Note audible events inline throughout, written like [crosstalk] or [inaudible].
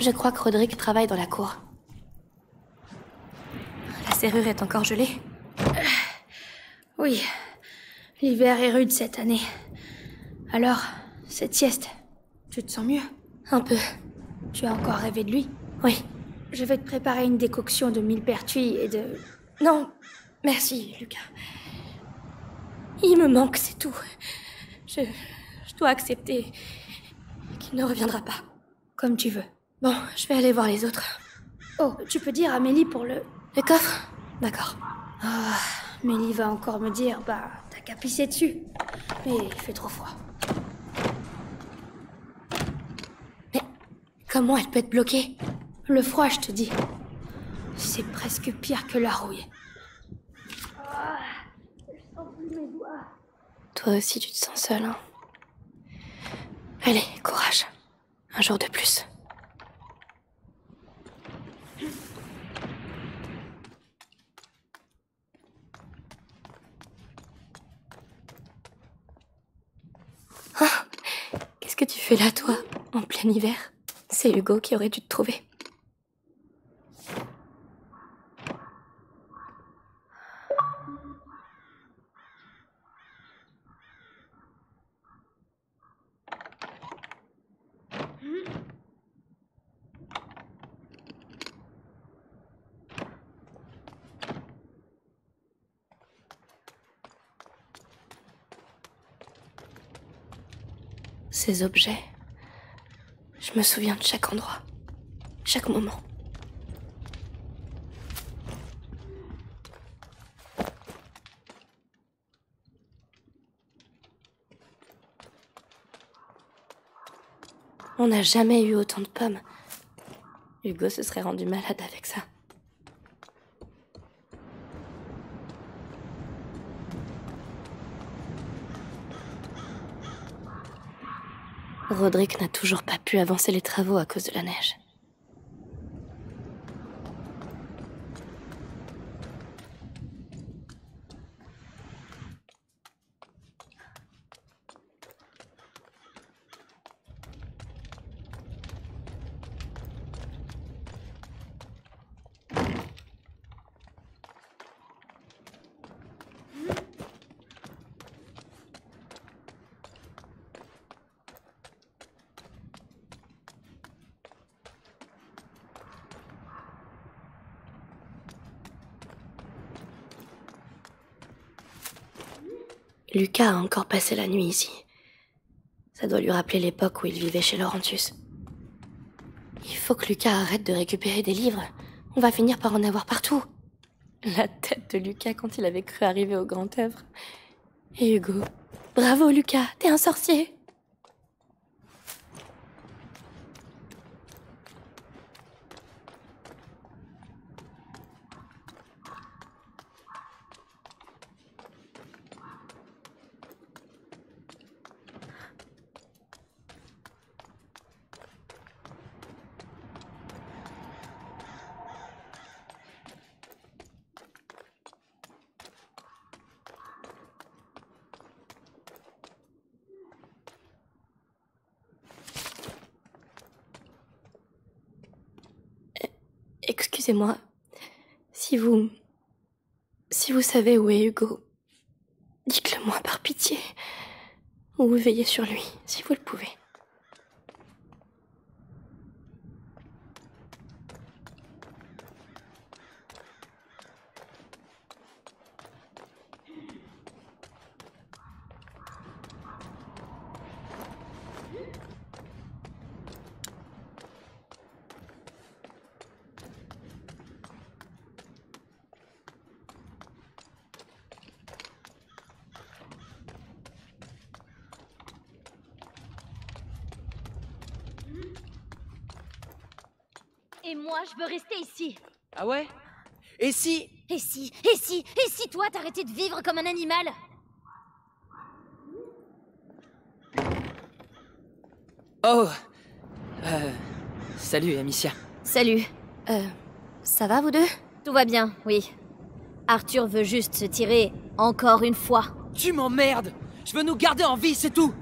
Je crois que Roderick travaille dans la cour. La serrure est encore gelée Oui. L'hiver est rude cette année. Alors, cette sieste, tu te sens mieux? Un peu. Tu as encore rêvé de lui? Oui. Je vais te préparer une décoction de millepertuis et de... Non, merci, Lucas. Il me manque, c'est tout. Je, je dois accepter qu'il ne reviendra pas. Comme tu veux. Bon, je vais aller voir les autres. Oh, tu peux dire à Mélie pour le... Le coffre? D'accord. Ah, Mélie va encore me dire, bah, t'as qu'à pisser dessus. Mais il fait trop froid. Mais comment elle peut être bloquée? Le froid, je te dis. C'est presque pire que la rouille. Je sens plus mes doigts. Toi aussi, tu te sens seule, hein? Allez, courage. Un jour de plus. Ah, Qu'est-ce que tu fais là, toi, en plein hiver? C'est Hugo qui aurait dû te trouver. Ces objets, je me souviens de chaque endroit, chaque moment. On n'a jamais eu autant de pommes. Hugo se serait rendu malade avec ça. Roderick n'a toujours pas pu avancer les travaux à cause de la neige. Lucas a encore passé la nuit ici. Ça doit lui rappeler l'époque où il vivait chez Laurentius. Il faut que Lucas arrête de récupérer des livres. On va finir par en avoir partout. La tête de Lucas quand il avait cru arriver au grand œuvre. Et Hugo. Bravo Lucas, t'es un sorcier. Excusez-moi. Si vous. Si vous savez où est Hugo, dites-le moi par pitié. Ou veillez sur lui, si vous le pouvez. Et moi, je veux rester ici. Ah ouais? Et si? Et si? Et si? Et si toi, t'arrêtais de vivre comme un animal? Oh Euh. Salut, Amicia. Salut. Euh. Ça va, vous deux? Tout va bien, oui. Arthur veut juste se tirer encore une fois. Tu m'emmerdes Je veux nous garder en vie, c'est tout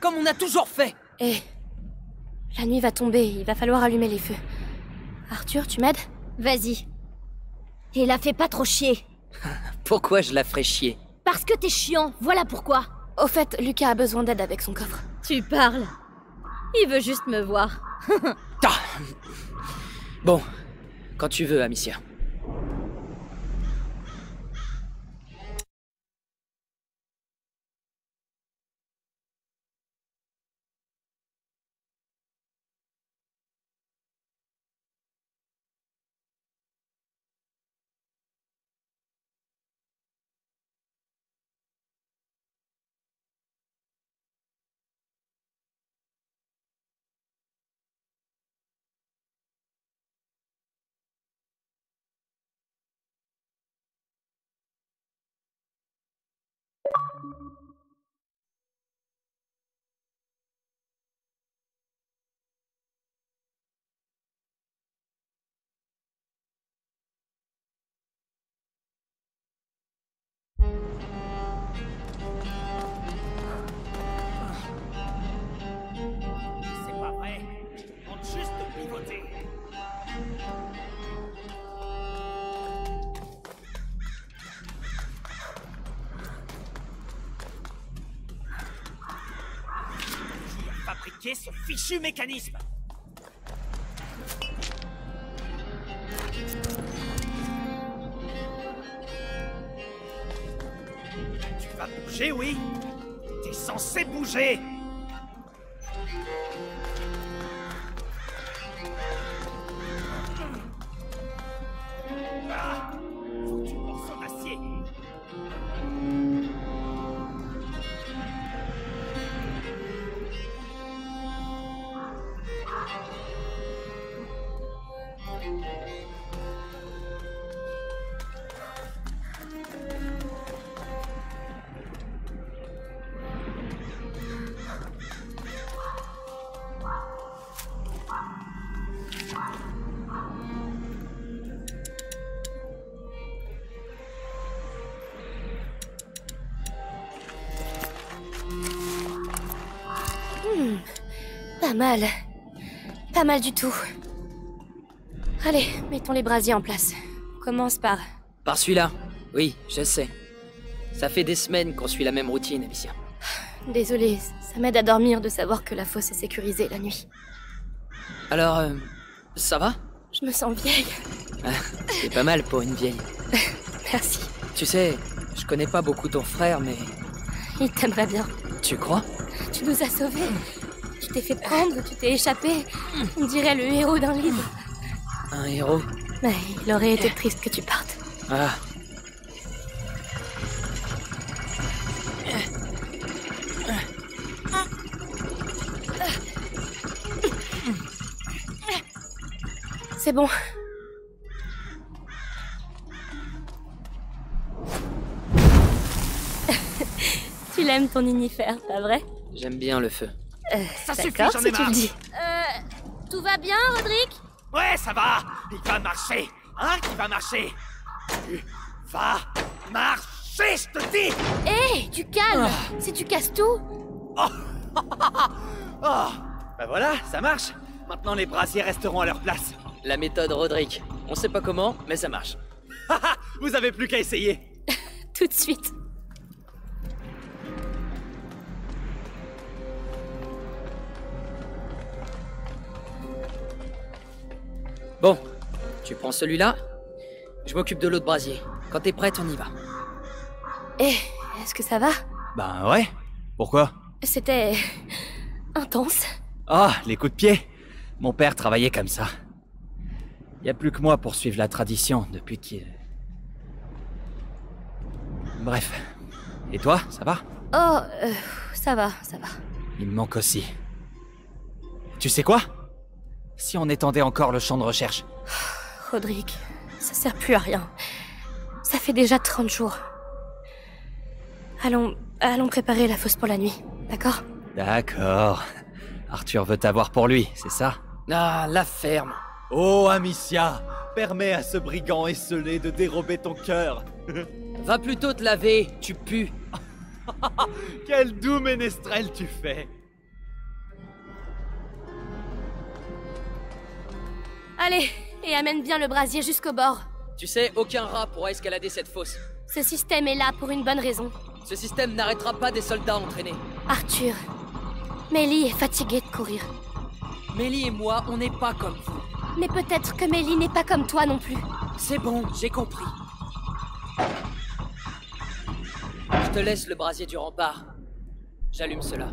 Comme on a toujours fait Eh. La nuit va tomber, il va falloir allumer les feux. Tu m'aides Vas-y. Et la fais pas trop chier. [laughs] Pourquoi je la ferais chier Parce que t'es chiant, voilà pourquoi. Au fait, Lucas a besoin d'aide avec son coffre. Tu parles. Il veut juste me voir. [laughs] Bon, quand tu veux, Amicia. ce fichu mécanisme. Tu vas bouger, oui. T'es censé bouger mal du tout. Allez, mettons les brasiers en place. On commence par... Par celui-là Oui, je sais. Ça fait des semaines qu'on suit la même routine, Amicia. Désolée, ça m'aide à dormir de savoir que la fosse est sécurisée la nuit. Alors, euh, ça va? Je me sens vieille. C'est pas mal pour une vieille. [laughs] Merci. Tu sais, je connais pas beaucoup ton frère, mais Il t'aimerait bien. tu crois? Tu nous as sauvés. Tu t'es fait prendre, tu t'es échappé. On dirait le héros d'un livre. Un héros Mais il aurait été triste que tu partes. Ah, C'est bon. [laughs] tu l'aimes ton unifère, pas vrai? J'aime bien le feu. Ça suffit, j'en ai si tu le dis. Euh. Tout va bien, Roderick? Ouais, ça va Il va marcher Hein, qui va marcher? Tu vas marcher, je te dis Hé, tu calmes Si tu casses tout Oh [laughs] Bah voilà, ça marche Maintenant, les brasiers resteront à leur place. La méthode Roderick. On sait pas comment, mais ça marche. [laughs] Vous avez plus qu'à essayer [laughs] Tout de suite. Bon, tu prends celui-là Je m'occupe de l'autre brasier. Quand t'es prête, on y va. Hé, est-ce que ça va? Ben ouais. Pourquoi? C'était... intense. Ah, les coups de pied Mon père travaillait comme ça. Y a plus que moi pour suivre la tradition depuis qu'il... Bref. Et toi, ça va? Oh, euh, ça va, ça va. Il me manque aussi. Tu sais quoi? Si on étendait encore le champ de recherche. [sighs] Roderick, ça sert plus à rien. Ça fait déjà 30 jours. Allons, allons préparer la fosse pour la nuit, d'accord? D'accord. Arthur veut t'avoir pour lui, c'est ça? Ah, la ferme. Oh, Amicia, permets à ce brigand esselé de dérober ton cœur. [laughs] Va plutôt te laver, tu pues. [laughs] Quel doux ménestrel tu fais. Allez, et amène bien le brasier jusqu'au bord. Tu sais, aucun rat pourra escalader cette fosse. Ce système est là pour une bonne raison. Ce système n'arrêtera pas des soldats entraînés. Arthur, Mélie est fatiguée de courir. Mélie et moi, on n'est pas comme vous. Mais peut-être que Mélie n'est pas comme toi non plus. C'est bon, j'ai compris. Je te laisse le brasier du rempart. J'allume cela.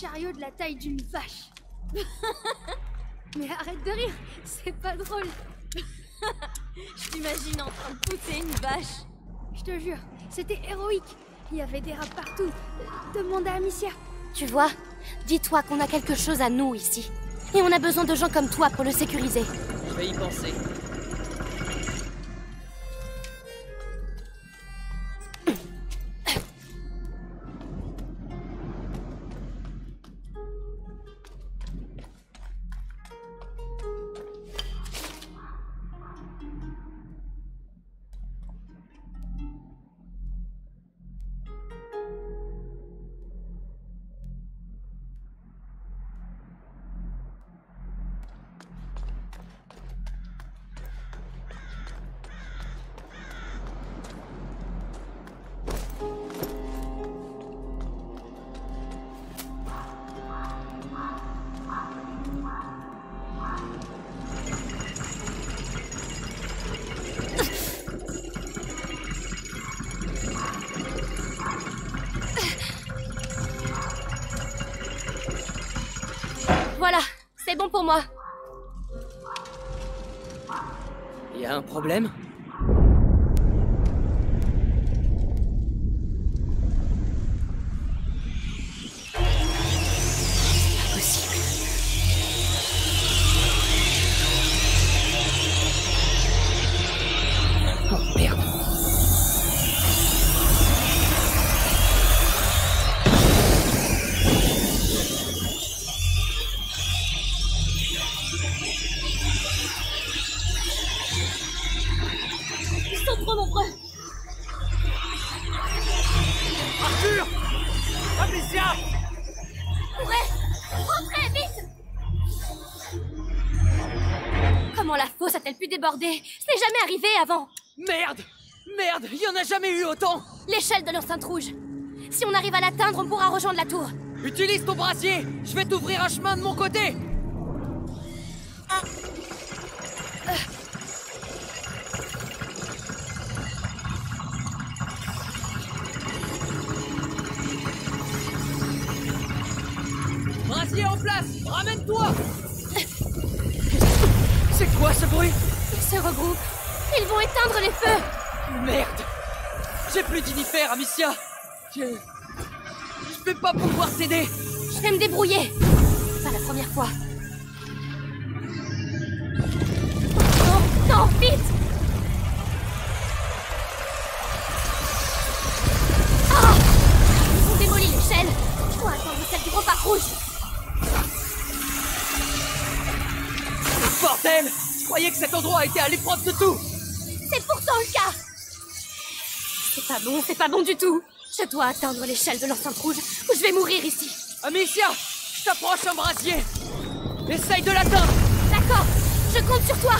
Chariot de la taille d'une vache. [laughs] Mais arrête de rire, c'est pas drôle. [laughs] Je t'imagine en train de pousser une vache. Je te jure, c'était héroïque. Il y avait des rats partout. Demande à Amicia. Tu vois Dis-toi qu'on a quelque chose à nous ici. Et on a besoin de gens comme toi pour le sécuriser. Je vais y penser. C'est jamais arrivé avant. Merde. Merde, y en a jamais eu autant. L'échelle de l'enceinte rouge. Si on arrive à l'atteindre, on pourra rejoindre la tour. Utilise ton brasier. Je vais t'ouvrir un chemin de mon côté Je... Je vais pas pouvoir t'aider Je vais me débrouiller. Pas la première fois. Non, non, vite Ah Ils ont démoli l'échelle. Je dois attendre celle du repas rouge. Bordel Je croyais que cet endroit était à l'épreuve de tout C'est pourtant le cas C'est pas bon, c'est pas bon du tout Je dois atteindre l'échelle de l'enceinte rouge ou je vais mourir ici. Amicia Je t'approche un brasier. Essaye de l'atteindre. D'accord, je compte sur toi.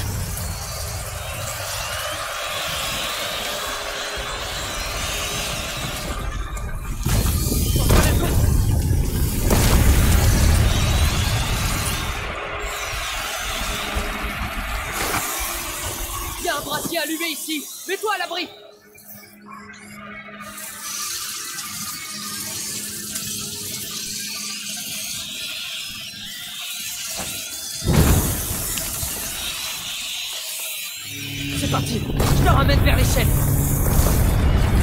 Il y a un brasier allumé ici. Mets-toi à l'abri parti. Je te ramène vers l'échelle.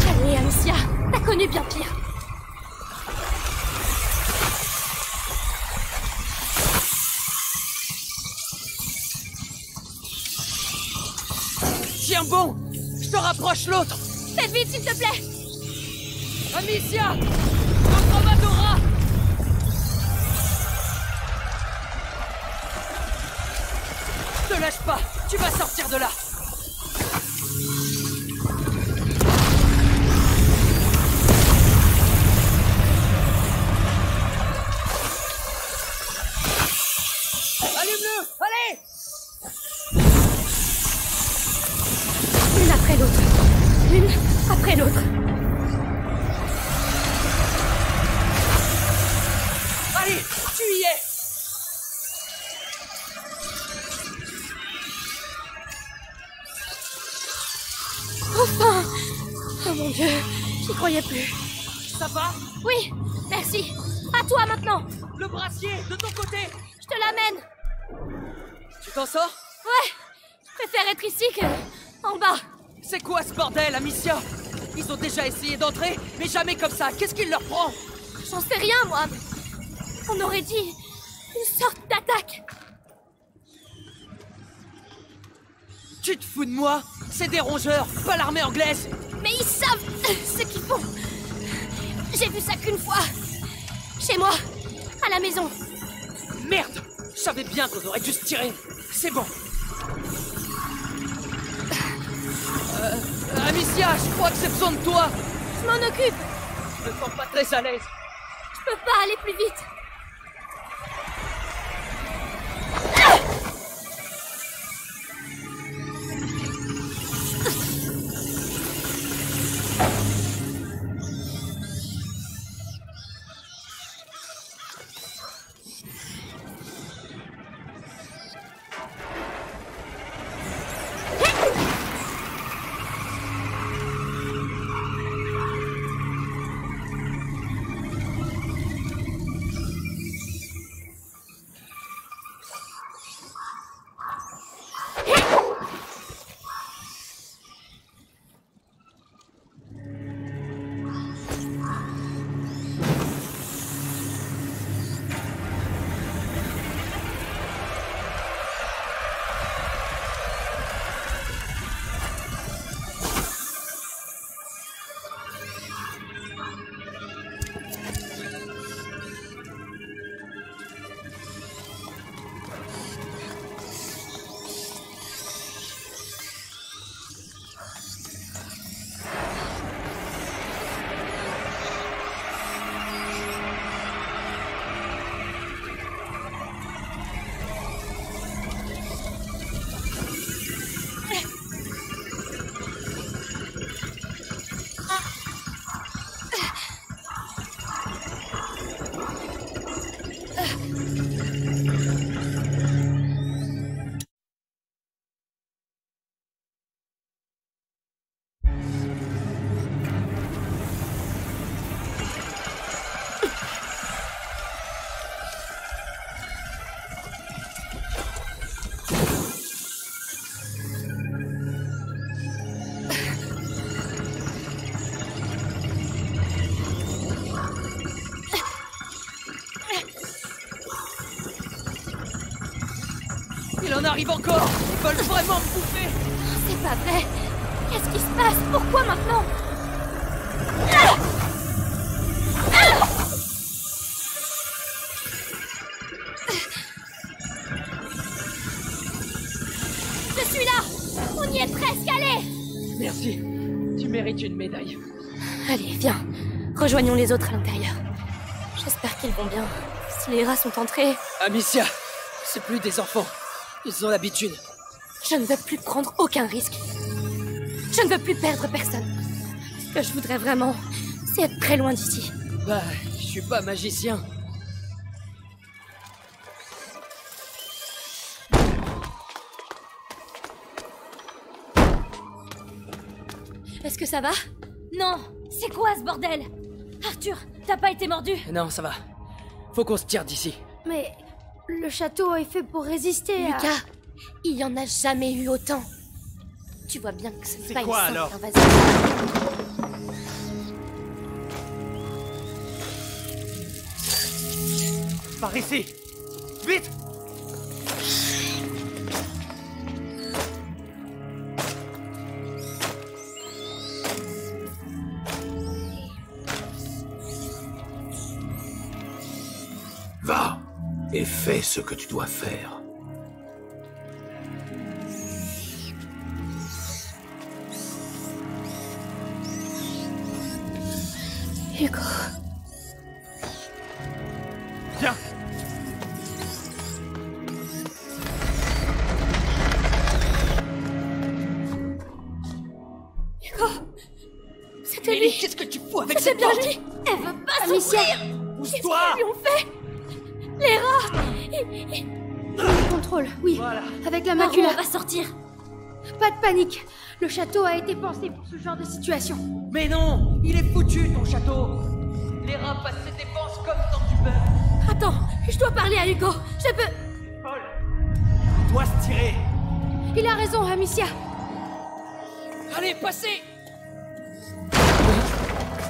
Allez, Amicia, t'as connu bien pire. Tiens bon Je te rapproche l'autre. Faites vite, s'il te plaît. Amicia Notre Amadora. Te lâche pas Tu vas sortir de là Une après l'autre. Allez Tu y es Enfin Oh mon dieu, j'y croyais plus. Ça va? Oui, merci. À toi maintenant. Le brassier De ton côté Je te l'amène. Tu t'en sors? Ouais, je préfère être ici que en bas. C'est quoi ce bordel, Amicia? Ils ont déjà essayé d'entrer, mais jamais comme ça. Qu'est-ce qu'il leur prend? J'en sais rien, moi. On aurait dit une sorte d'attaque. Tu te fous de moi? C'est des rongeurs, pas l'armée anglaise Mais ils savent ce qu'ils font. J'ai vu ça qu'une fois. Chez moi, à la maison. Merde Je savais bien qu'on aurait dû se tirer. C'est bon. Euh, Amicia, je crois que c'est besoin de toi. Je m'en occupe. Je me sens pas très à l'aise. Je peux pas aller plus vite. Arrive encore Ils veulent vraiment me bouffer C'est pas vrai Qu'est-ce qui se passe? Pourquoi maintenant? Je suis là On y est presque allé Merci. Tu mérites une médaille. Allez, viens. Rejoignons les autres à l'intérieur. J'espère qu'ils vont bien. Si les rats sont entrés, Amicia, c'est plus des enfants. Ils ont l'habitude. je ne veux plus prendre aucun risque. Je ne veux plus perdre personne. Ce que je voudrais vraiment, c'est être très loin d'ici. Bah, je suis pas magicien. Est-ce que ça va? Non C'est quoi ce bordel? Arthur, t'as pas été mordu? Non, ça va. Faut qu'on se tire d'ici. Mais le château est fait pour résister à... Lucas, il y en a jamais eu autant. Tu vois bien que ce n'est C'est pas quoi, une simple alors invasion. Par ici Vite fais ce que tu dois faire. Pas de panique. Le château a été pensé pour ce genre de situation. Mais non Il est foutu, ton château Les rats passent ses dépenses comme dans du beurre. Attends, je dois parler à Hugo. Je peux... Paul Il doit se tirer Il a raison, Amicia. Allez, passez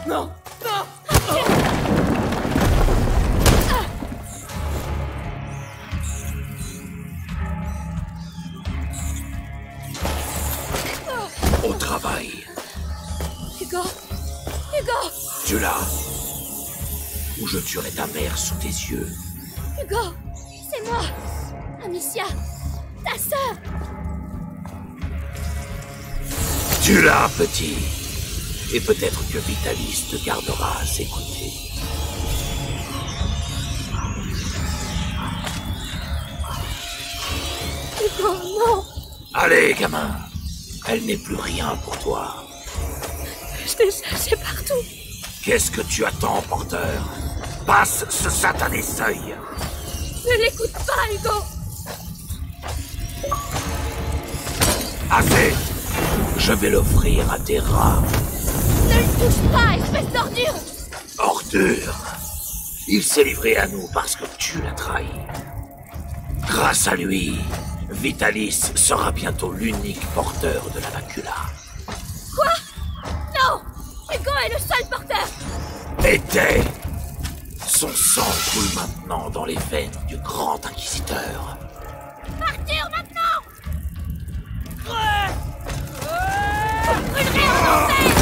Non Non Hugo Tu l'as. Ou je tuerai ta mère sous tes yeux? Hugo C'est moi Amicia Ta sœur Tu l'as, petit. Et peut-être que Vitalis te gardera à ses côtés. Hugo, non Allez, gamin. Elle n'est plus rien pour toi. Cherché partout Qu'est-ce que tu attends, porteur? Passe ce satané seuil. Ne l'écoute pas, Hugo Assez Je vais l'offrir à tes rats. Ne le touche pas, espèce d'ordure Ordure Il s'est livré à nous parce que tu l'as trahi. Grâce à lui, Vitalis sera bientôt l'unique porteur de la macula. Non Hugo est le seul porteur. Était Son sang coule maintenant dans les veines du grand inquisiteur. Arthur, maintenant. Vous brûlerez en enfer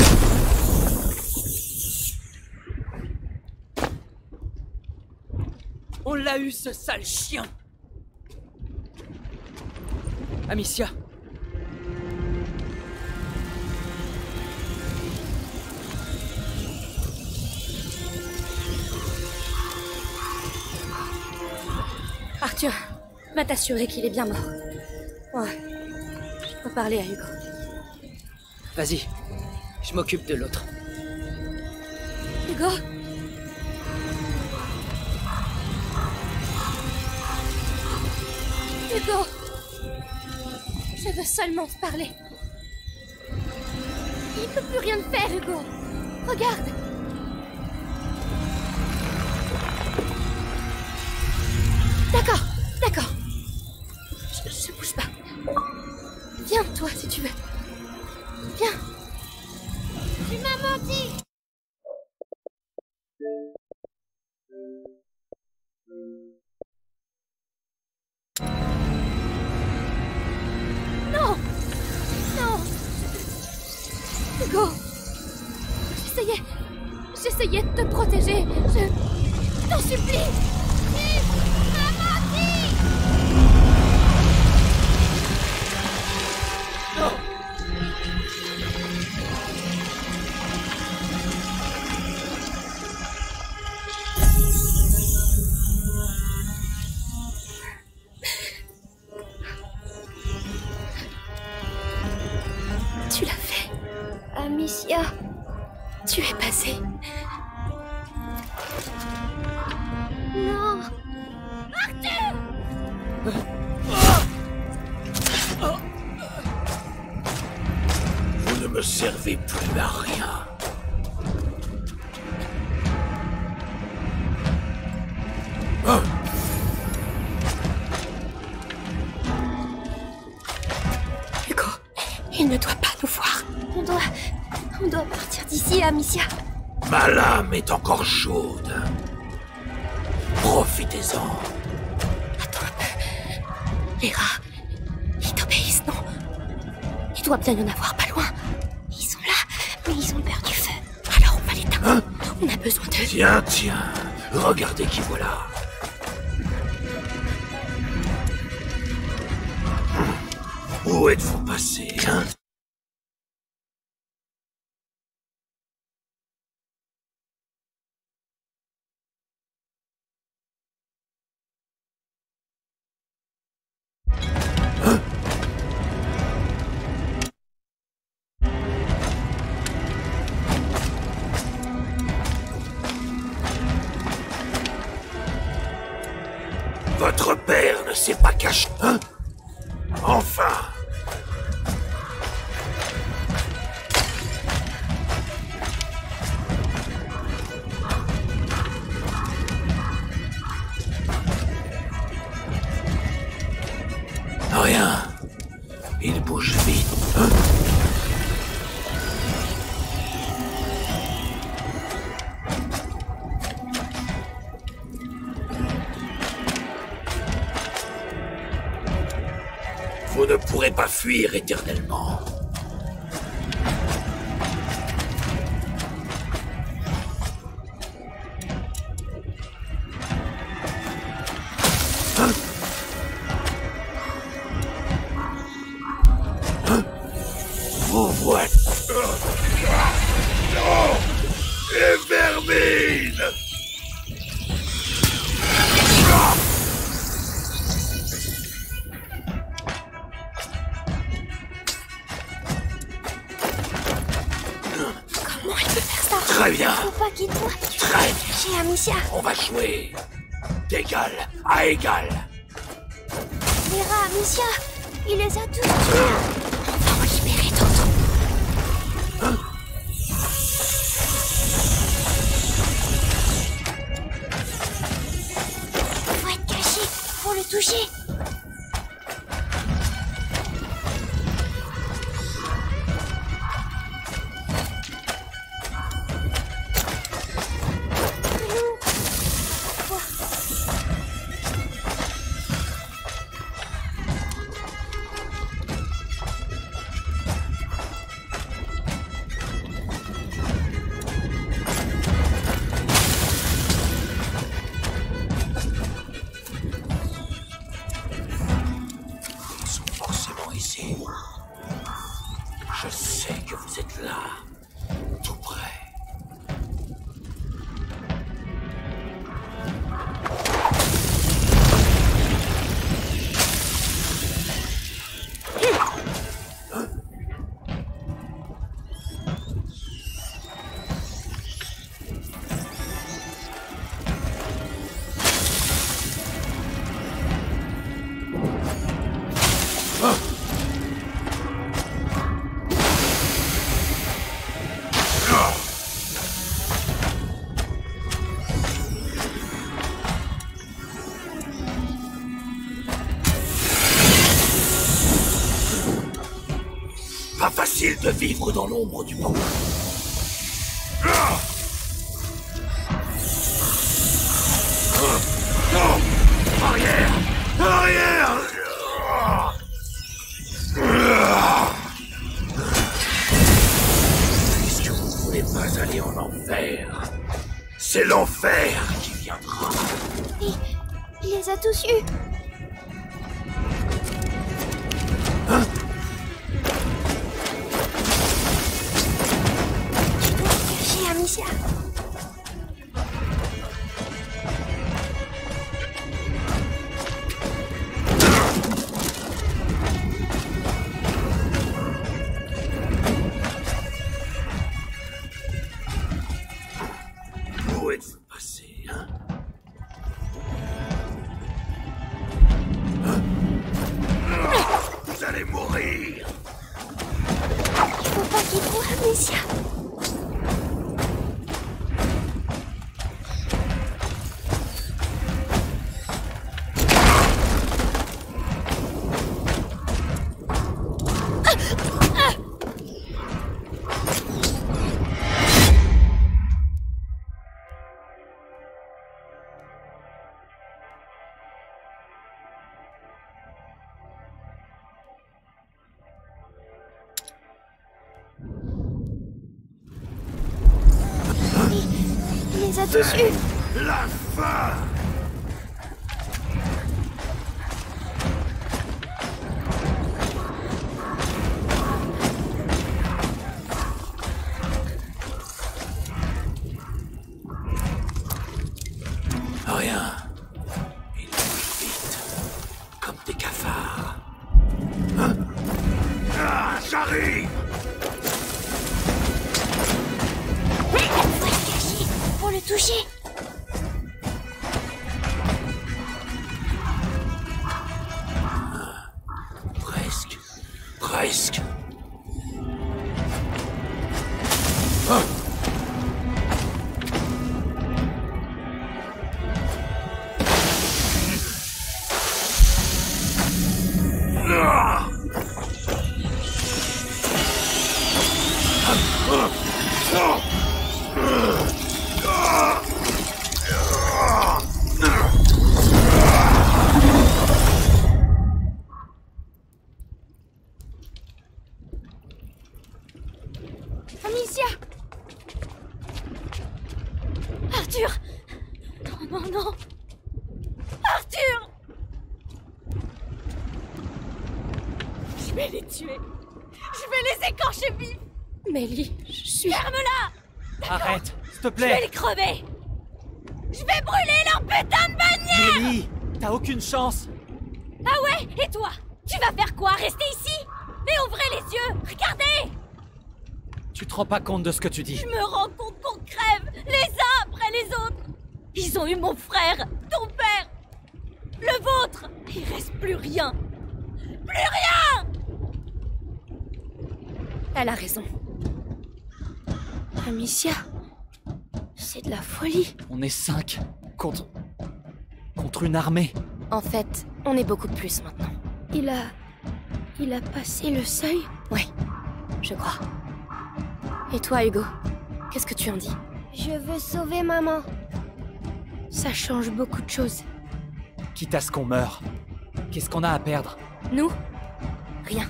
On l'a eu, ce sale chien. Amicia Arthur, va t'assurer qu'il est bien mort. Ouais. Je peux parler à Hugo. Vas-y, je m'occupe de l'autre. Hugo? Hugo Je veux seulement te parler. Il peut plus rien te faire, Hugo. Regarde D'accord, d'accord. Je, je bouge pas. Viens, toi, si tu veux. Viens. Tu m'as menti. Non Non Hugo J'essayais... J'essayais de te protéger. Je... T'en supplie Tu l'as fait. Amicia... Tu es passé. Plus à rien. Hein Hugo, il ne doit pas nous voir. On doit... On doit partir d'ici, Amicia. Ma lame est encore chaude. Profitez-en. Attends un peu. Les rats, ils t'obéissent, non? Il doit bien y en avoir pas Regardez qui voilà. Où êtes-vous passé hein? Pas vivre dans l'ombre du monde. Il Je vais les crever. Je vais brûler leur putain de bannière. Mélie T'as aucune chance. Ah ouais Et toi Tu vas faire quoi? Rester ici? Mais ouvrez les yeux? Regardez. Tu te rends pas compte de ce que tu dis. Je me rends compte qu'on crève les uns après les autres. Ils ont eu mon frère, ton père, le vôtre. Il reste plus rien. Plus rien. Elle a raison. Amicia, folie. On est cinq contre... contre une armée. En fait, on est beaucoup plus maintenant. Il a... Il a passé le seuil? Ouais, je crois. Et toi, Hugo Qu'est-ce que tu en dis? Je veux sauver maman. Ça change beaucoup de choses. Quitte à ce qu'on meure. Qu'est-ce qu'on a à perdre? Nous? Rien.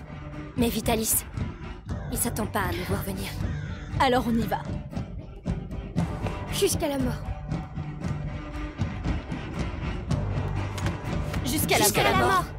Mais Vitalis, il s'attend pas à nous voir venir. Alors on y va. Jusqu'à la mort. Jusqu'à la mort.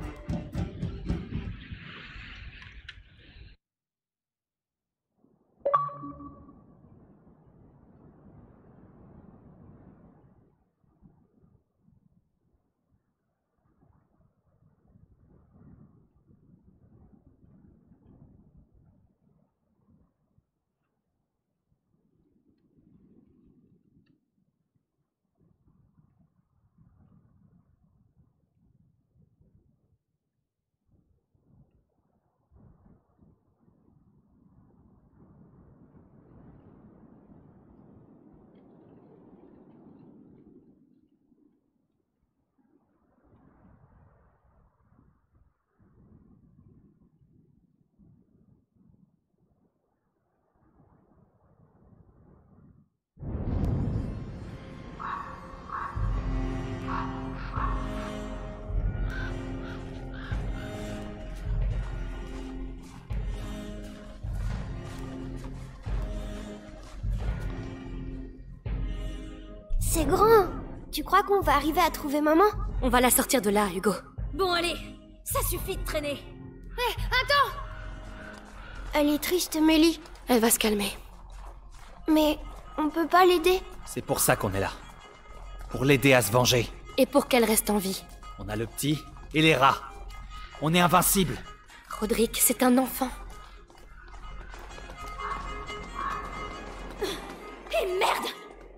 Tu crois qu'on va arriver à trouver maman? On va la sortir de là, Hugo. Bon, allez, ça suffit de traîner. Hé, attends Elle est triste, Mélie. Elle va se calmer. Mais on peut pas l'aider? C'est pour ça qu'on est là. Pour l'aider à se venger. Et pour qu'elle reste en vie. On a le petit et les rats. On est invincible. Roderick, c'est un enfant. Et merde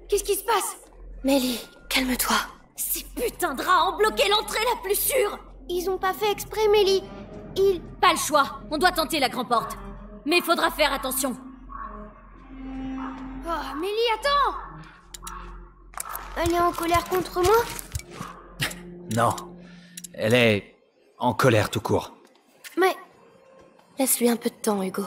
Qu'est-ce qui se passe? Mélie, calme-toi. Ces putains de rats ont bloqué l'entrée la plus sûre Ils ont pas fait exprès, Mélie. Ils... Pas le choix, on doit tenter la grande porte. Mais faudra faire attention. Oh, Mélie, attends Elle est en colère contre moi [laughs] Non. Elle est en colère tout court. Mais... Laisse-lui un peu de temps, Hugo.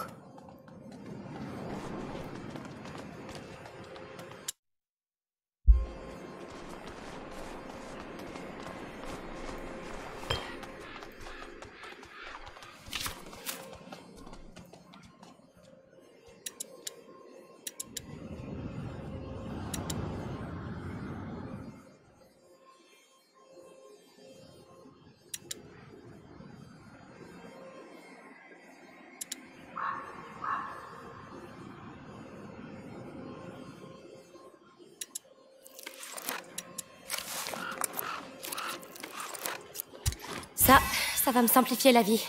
Va me simplifier la vie.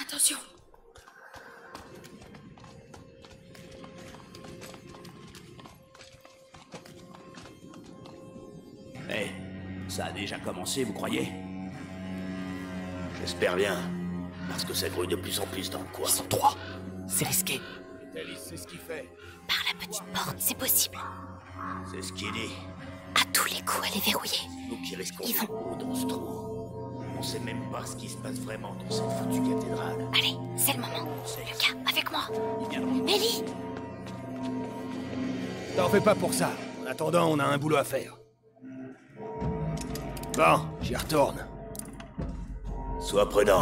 Attention Eh, ça a déjà commencé, vous croyez? J'espère bien. Parce que ça grouille de plus en plus dans le coin. Ils sont trois. C'est risqué. C'est ce qu'il fait. Par la petite porte, c'est possible. C'est ce qu'il dit. À tous les coups, elle est verrouillée. Nous qui risquons Ils vont- beaucoup dans ce trou. On sait même pas ce qui se passe vraiment dans cette foutue cathédrale. Allez, c'est le moment. Lucas, avec moi. Mélie T'en fais pas pour ça. En attendant, on a un boulot à faire. Bon, j'y retourne. Sois prudent.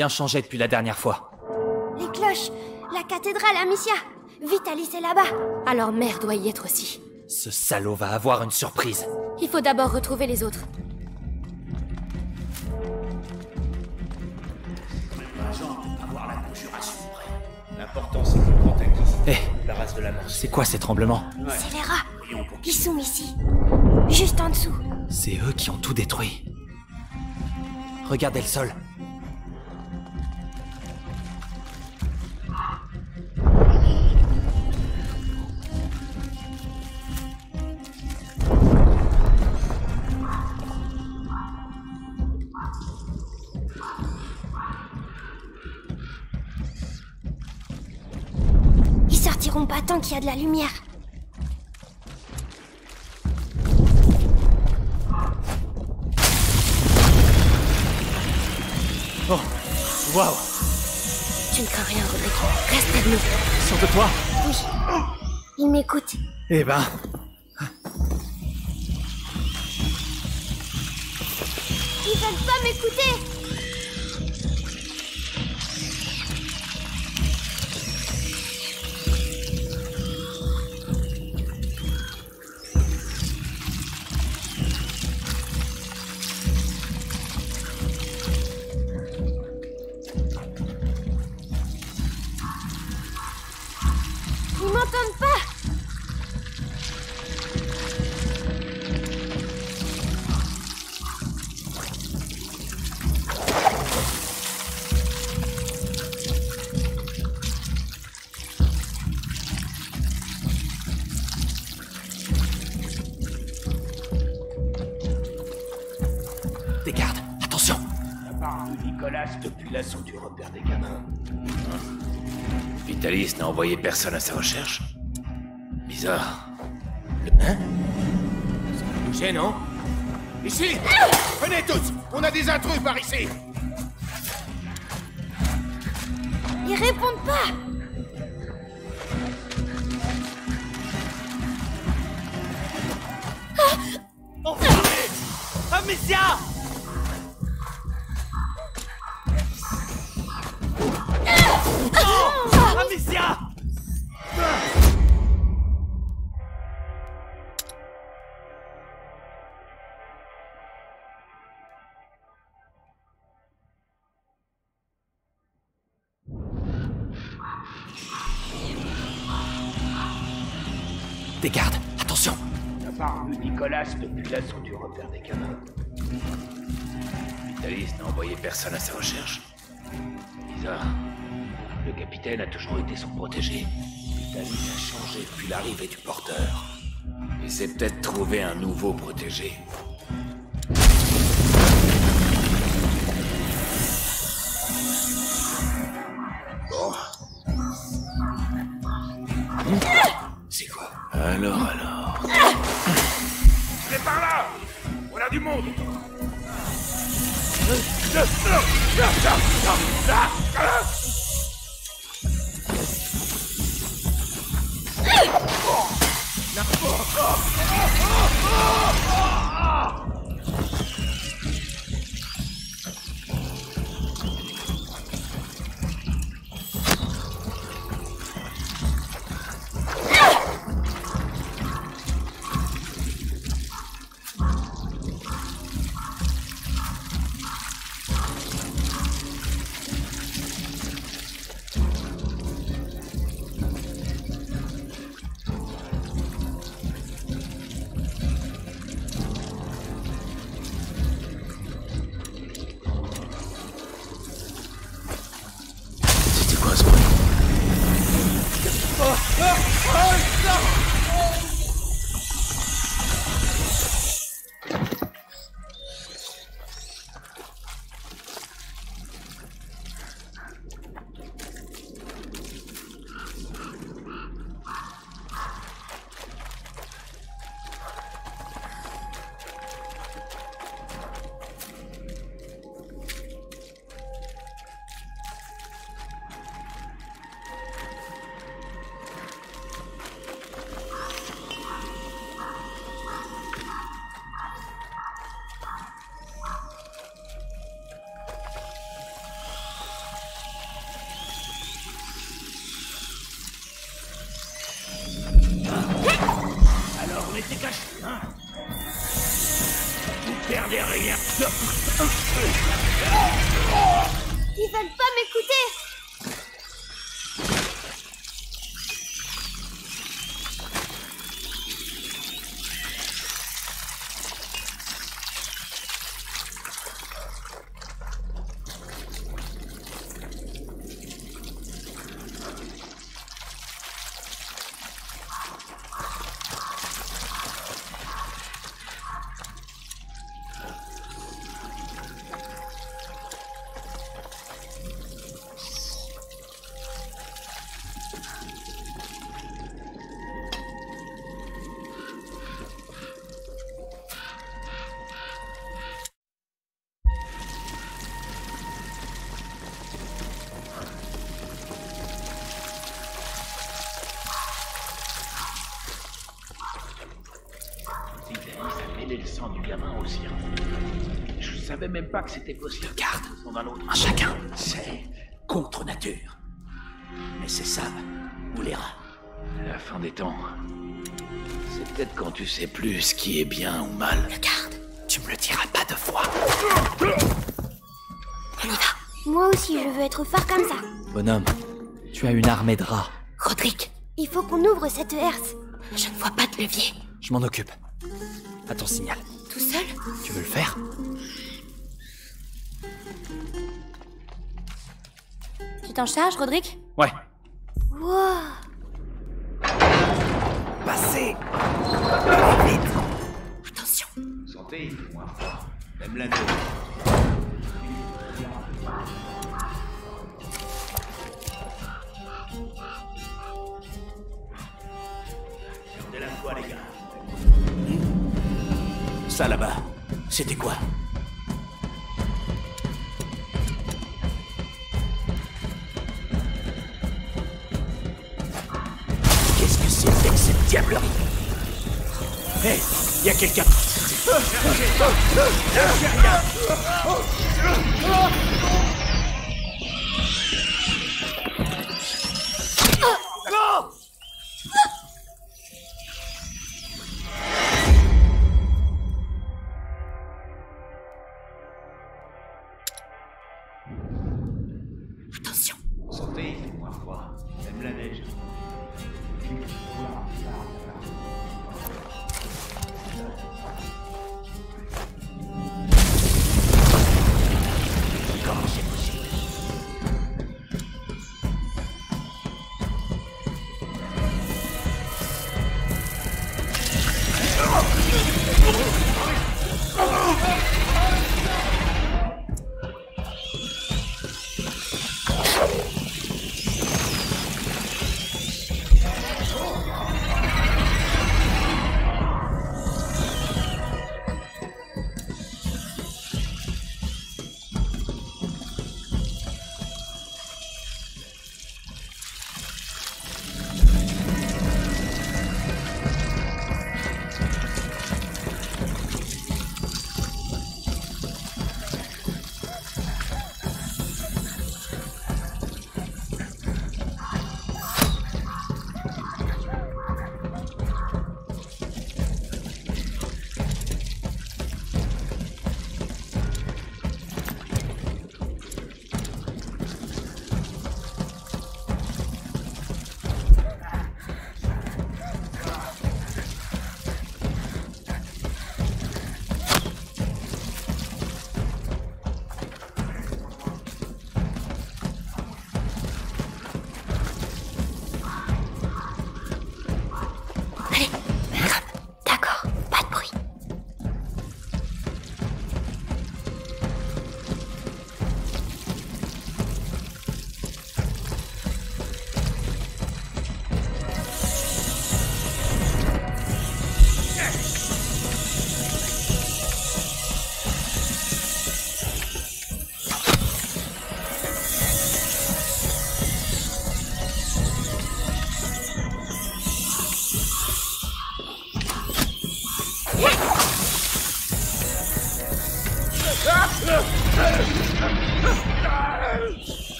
Bien changé depuis la dernière fois. Les cloches La cathédrale, Amicia Vite, Alice est là-bas Alors mère doit y être aussi. Ce salaud va avoir une surprise. Il faut d'abord retrouver les autres. L'important, c'est le grand acquis Eh, la race de la mort. c'est quoi ces tremblements? C'est les rats Ils sont ici. Juste en dessous. C'est eux qui ont tout détruit. Regardez le sol. Pas tant qu'il y a de la lumière. Oh, waouh Tu ne crains rien, Roderick. Reste près de nous. Sûr de toi Oui. Ils m'écoutent. Eh ben, Ils veulent pas m'écouter n'a envoyé personne à sa recherche. Bizarre. Hein? Ça a bougé, non? Ici! Venez tous! On a des intrus par ici peut-être trouvé un nouveau protégé. Bon. C'est quoi Alors, alors. C'est par là On a du monde savais même pas que c'était possible. Garde, on a l'autre. Un chacun. C'est contre nature. Mais c'est ça, ou les rats. La fin des temps. C'est peut-être quand tu sais plus ce qui est bien ou mal. Regarde, Tu me le diras pas deux fois. on y va. Moi aussi, je veux être fort comme ça. Bonhomme, tu as une armée de rats. Roderick, Il faut qu'on ouvre cette herse. je ne vois pas de levier. Je m'en occupe. À ton signal. Tu t'en charges, Roderick?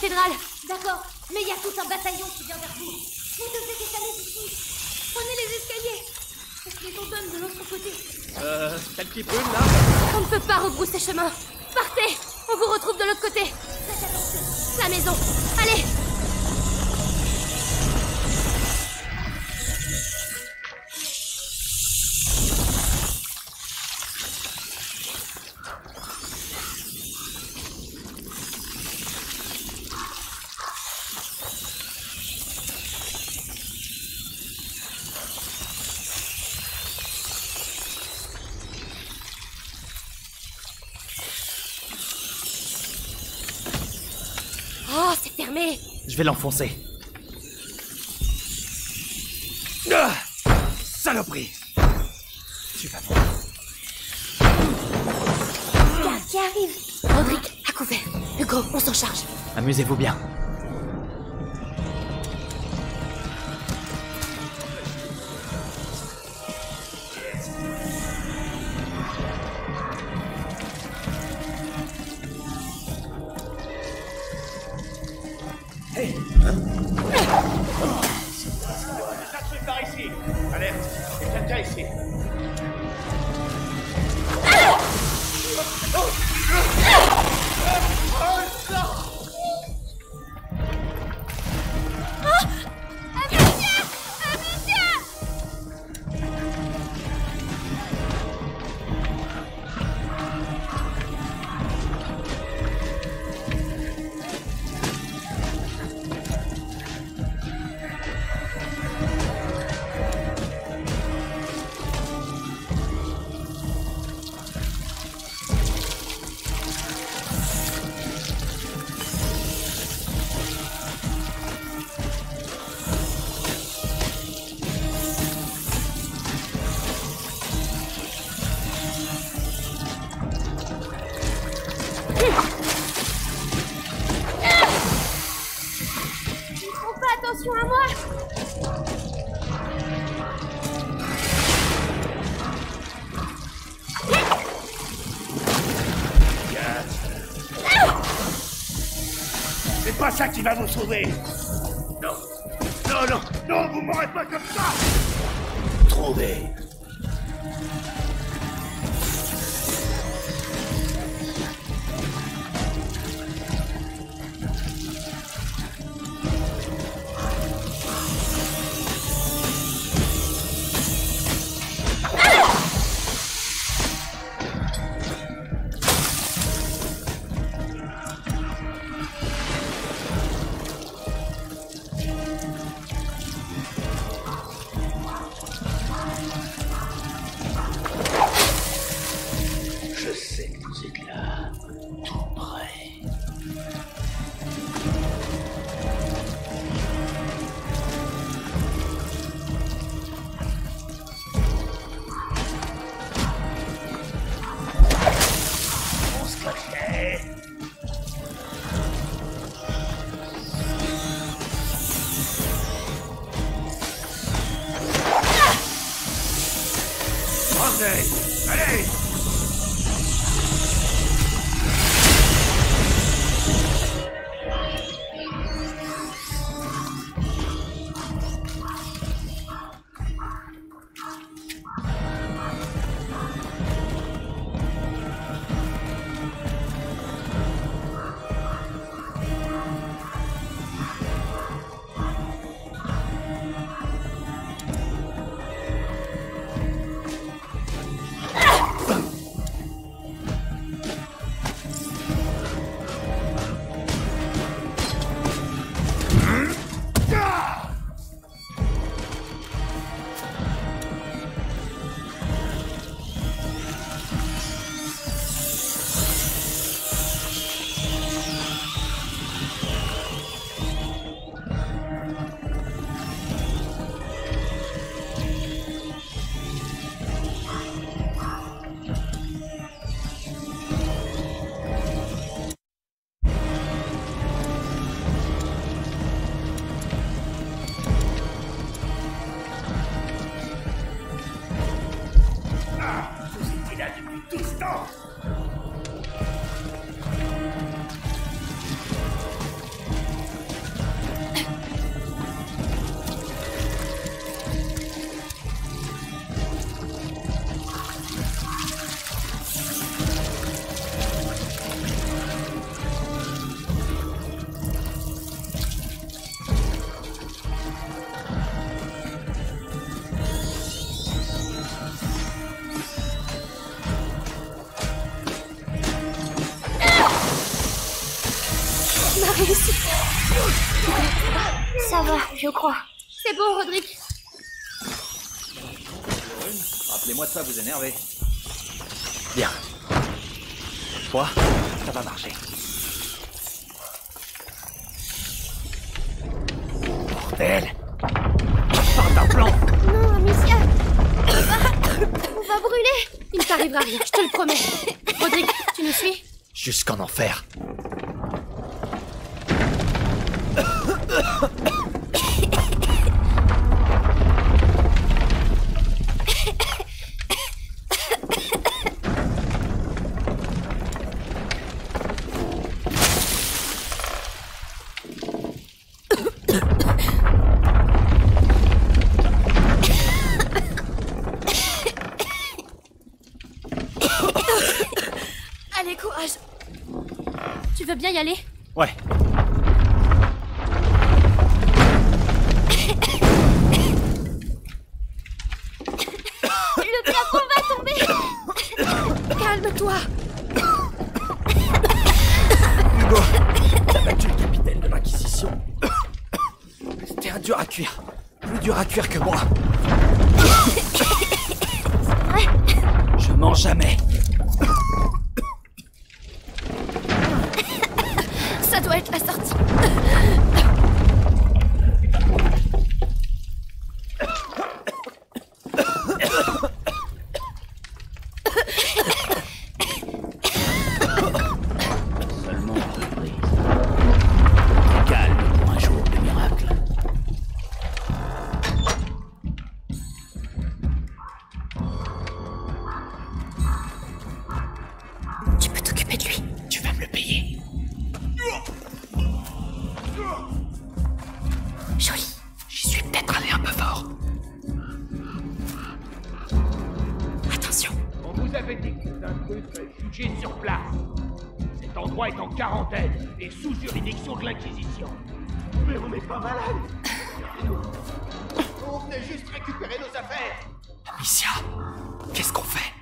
Cathédrale. D'accord, mais il y a tout un bataillon qui vient vers vous. Vous devez décaler d'ici. Prenez les escaliers Est-ce qu'ils de l'autre côté Euh, t'as le petit brûle là On ne peut pas rebrousser chemin. Je vais l'enfoncer. Ah Saloperie Tu vas voir. Garde qui arrive? Rodrigue, à couvert. Hugo, on s'en charge. Amusez-vous bien. Pas ça qui Rappelez-moi Jugé sur place. Cet endroit est en quarantaine et sous juridiction de l'Inquisition. Mais on n'est pas malade On venait juste récupérer nos affaires Amicia, qu'est-ce qu'on fait?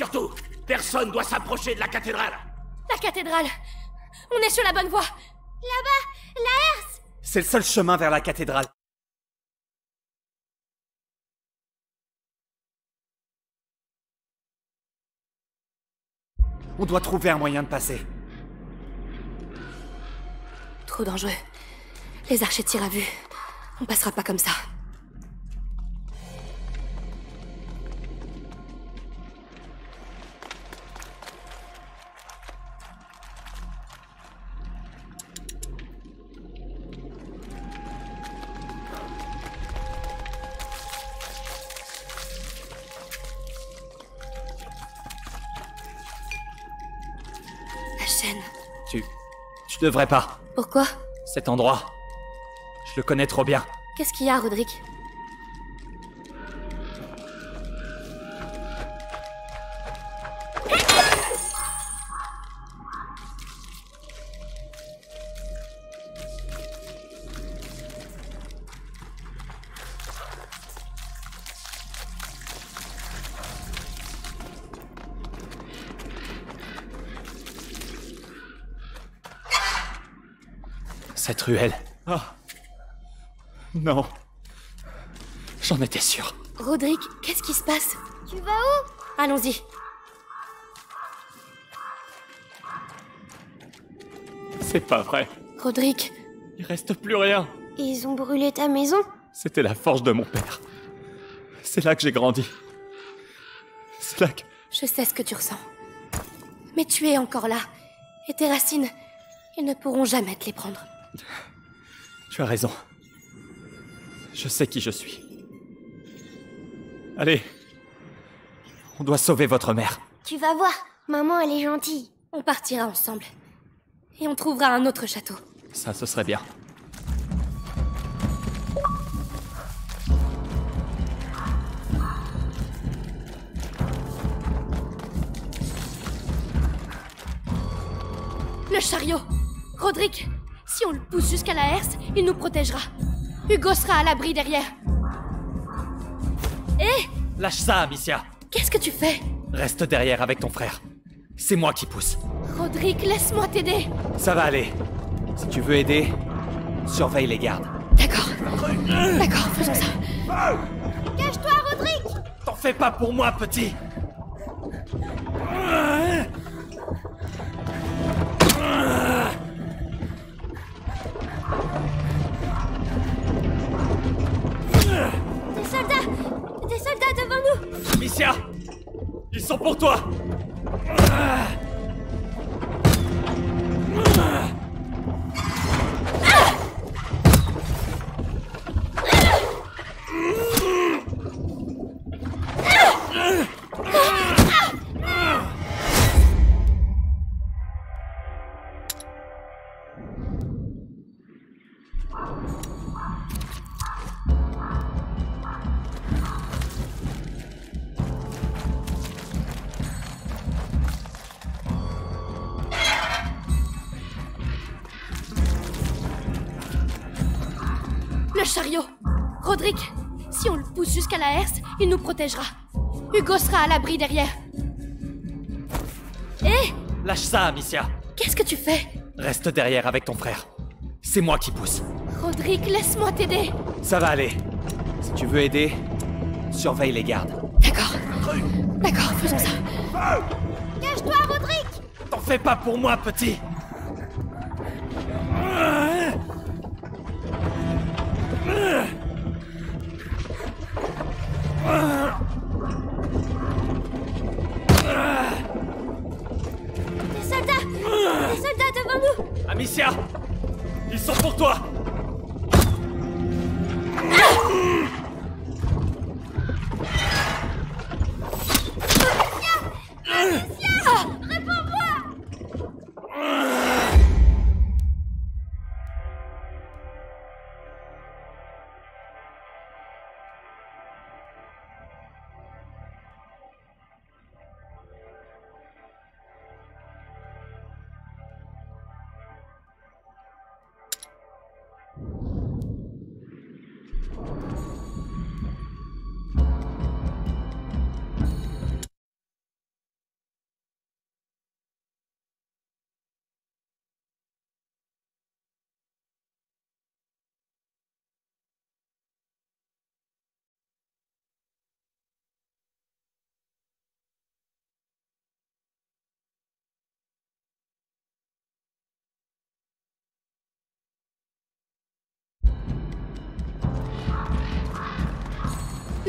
Surtout Personne doit s'approcher de la cathédrale La cathédrale On est sur la bonne voie Là-bas La herse C'est le seul chemin vers la cathédrale. On doit trouver un moyen de passer. Trop dangereux. Les archers tirent à vue. On passera pas comme ça. Devrais pas. Pourquoi? Cet endroit. Je le connais trop bien. Qu'est-ce qu'il y a, Roderick? Ruelle. Ah. Non. J'en étais sûr. Roderick, qu'est-ce qui se passe? Tu vas où? Allons-y. C'est pas vrai. Roderick, Il reste plus rien. Ils ont brûlé ta maison? C'était la forge de mon père. C'est là que j'ai grandi. C'est là que... je sais ce que tu ressens. Mais tu es encore là. Et tes racines, ils ne pourront jamais te les prendre. Tu as raison. Je sais qui je suis. Allez. On doit sauver votre mère. Tu vas voir, maman elle est gentille. On partira ensemble. Et on trouvera un autre château. Ça, ce serait bien. Le chariot Roderick, si on le pousse jusqu'à la herse, il nous protégera. Hugo sera à l'abri derrière. Hé Lâche ça, Amicia. Qu'est-ce que tu fais? Reste derrière avec ton frère. C'est moi qui pousse. Roderick, laisse-moi t'aider. Ça va aller. Si tu veux aider, surveille les gardes. D'accord. D'accord, faisons ça. Cache-toi, Roderick T'en fais pas pour moi, petit protégera. Hugo sera à l'abri derrière. Hé? Lâche ça, Amicia Qu'est-ce que tu fais? Reste derrière avec ton frère. C'est moi qui pousse. Roderick, laisse-moi t'aider. Ça va aller. Si tu veux aider, surveille les gardes. D'accord. D'accord, faisons ça. Cache-toi, Roderick T'en fais pas pour moi, petit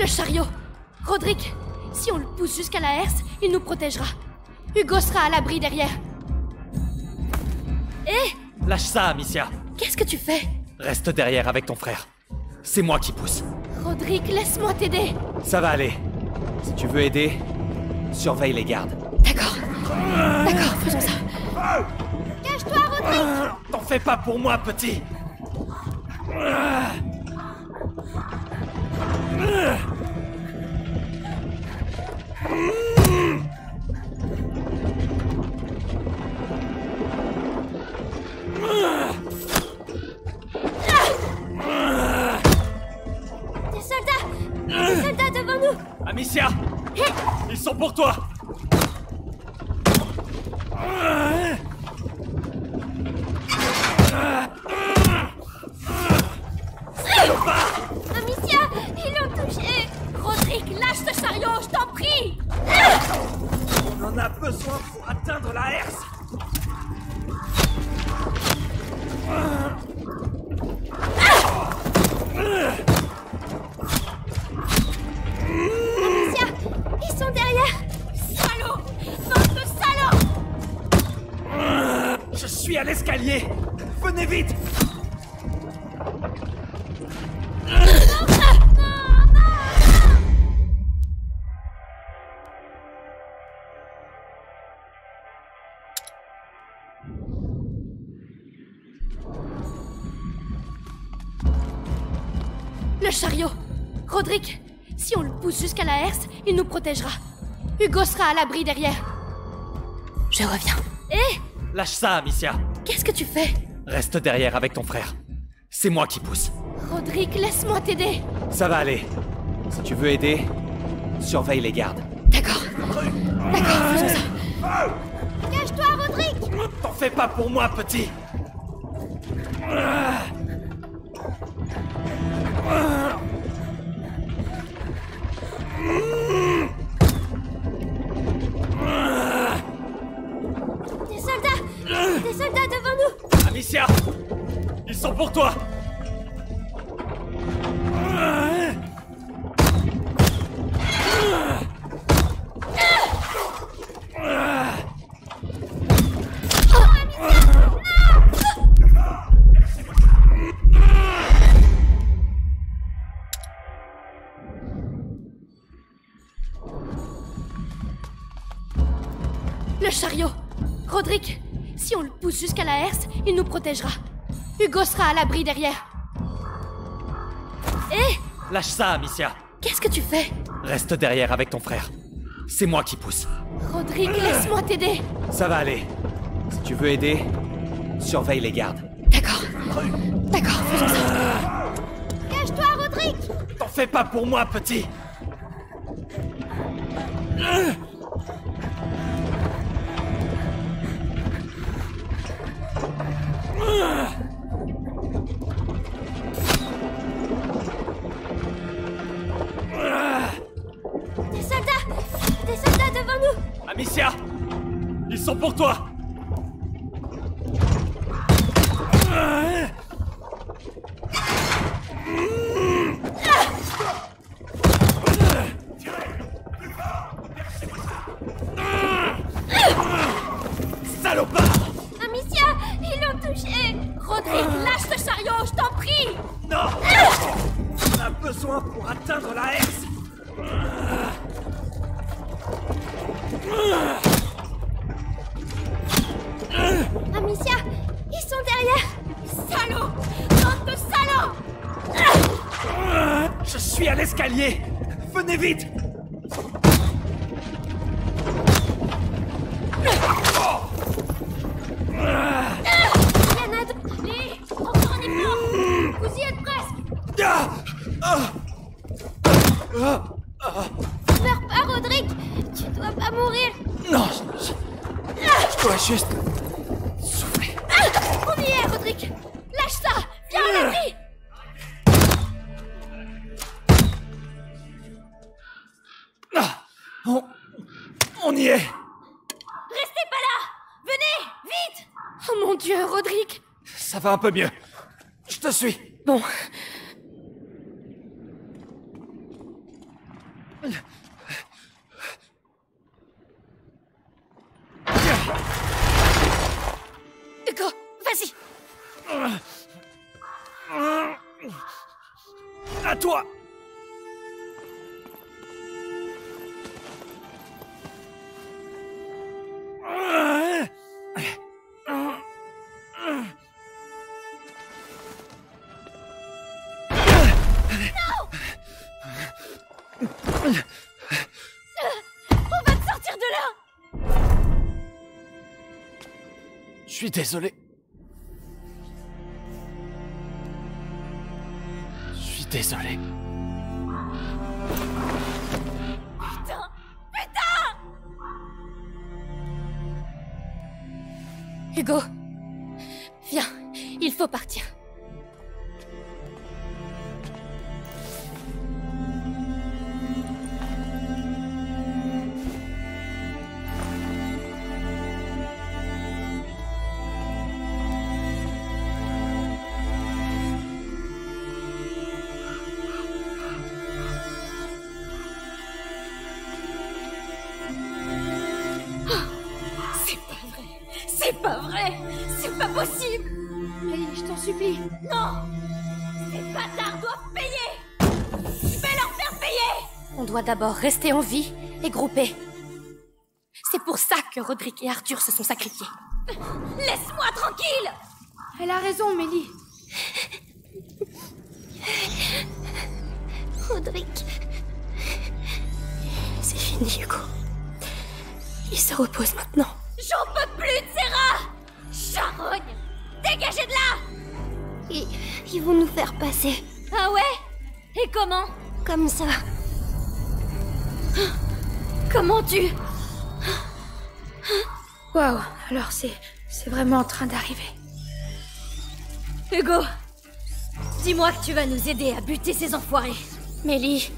Le chariot Roderick, si on le pousse jusqu'à la herse, il nous protégera. Hugo sera à l'abri derrière. Hé Lâche ça, Amicia Qu'est-ce que tu fais? Reste derrière avec ton frère. C'est moi qui pousse. Roderick, laisse-moi t'aider. Ça va aller. Si tu veux aider, surveille les gardes. D'accord. D'accord, faisons ça. Cache-toi, Roderick T'en fais pas pour moi, petit Amicia Ils sont pour toi protégera. Hugo sera à l'abri derrière. Je reviens. Hé Lâche ça, Amicia Qu'est-ce que tu fais? Reste derrière avec ton frère. C'est moi qui pousse. Roderick, laisse-moi t'aider. Ça va aller. Si tu veux aider, surveille les gardes. D'accord. D'accord, faisons ça. Cache-toi, Roderick T'en fais pas pour moi, petit Ils sont pour toi il nous protégera. Hugo sera à l'abri derrière. Hé Lâche ça, Amicia Qu'est-ce que tu fais? Reste derrière avec ton frère. C'est moi qui pousse. Roderick, laisse-moi t'aider. Ça va aller. Si tu veux aider, surveille les gardes. D'accord. D'accord, faisons ça. Cache-toi, Roderick T'en fais pas pour moi, petit Des soldats! Des soldats devant nous! Amicia Ils sont pour toi! Ah! Rodrigue, lâche ce chariot, je t'en prie. Non. On a besoin pour atteindre la S Amicia, ils sont derrière. Salaud Bande de salauds Je suis à l'escalier. Venez vite va un peu mieux. Je te suis. Bon. Suis désolé. Je suis désolé. Putain Putain Hugo Viens, il faut partir. Doit d'abord rester en vie et grouper. C'est pour ça que Roderick et Arthur se sont sacrifiés. Laisse-moi tranquille Elle a raison, Mélie Roderick. C'est fini, Hugo. Il se repose maintenant. J'en peux plus de rats Charogne Dégagez de là ils, ils vont nous faire passer. Ah ouais? Et comment? Comme ça. Comment tu... Waouh, alors c'est. C'est vraiment en train d'arriver. Hugo Dis-moi que tu vas nous aider à buter ces enfoirés. Mélie,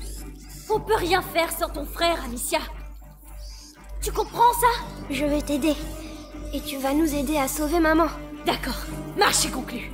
On peut rien faire sans ton frère, Amicia. Tu comprends ça? Je vais t'aider. Et tu vas nous aider à sauver maman. D'accord. Marche est conclue.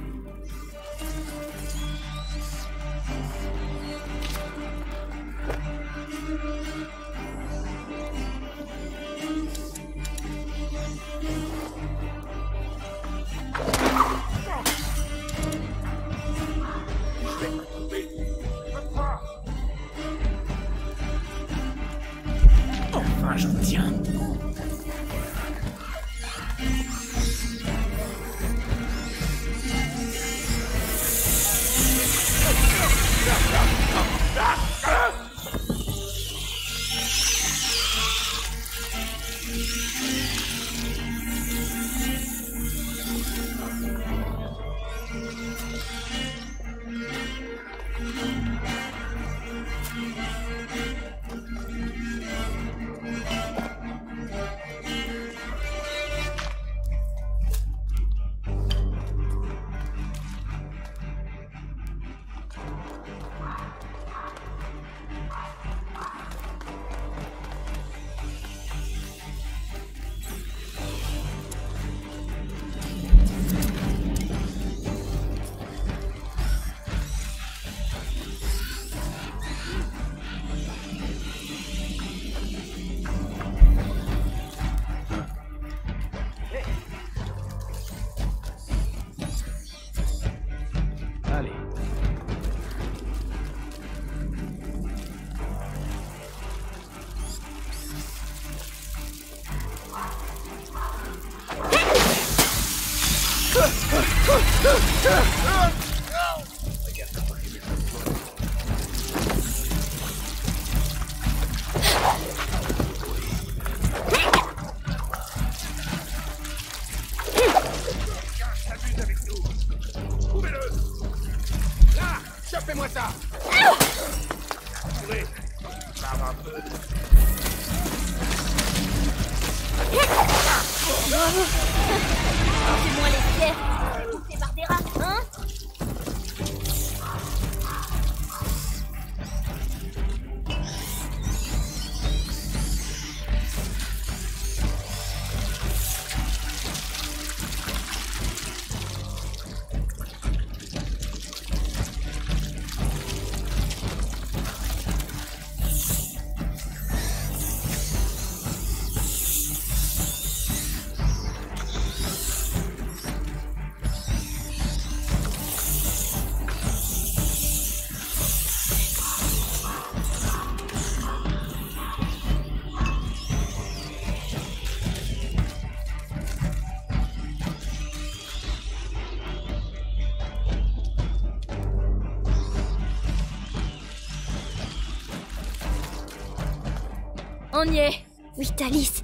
On y est. Vitalis,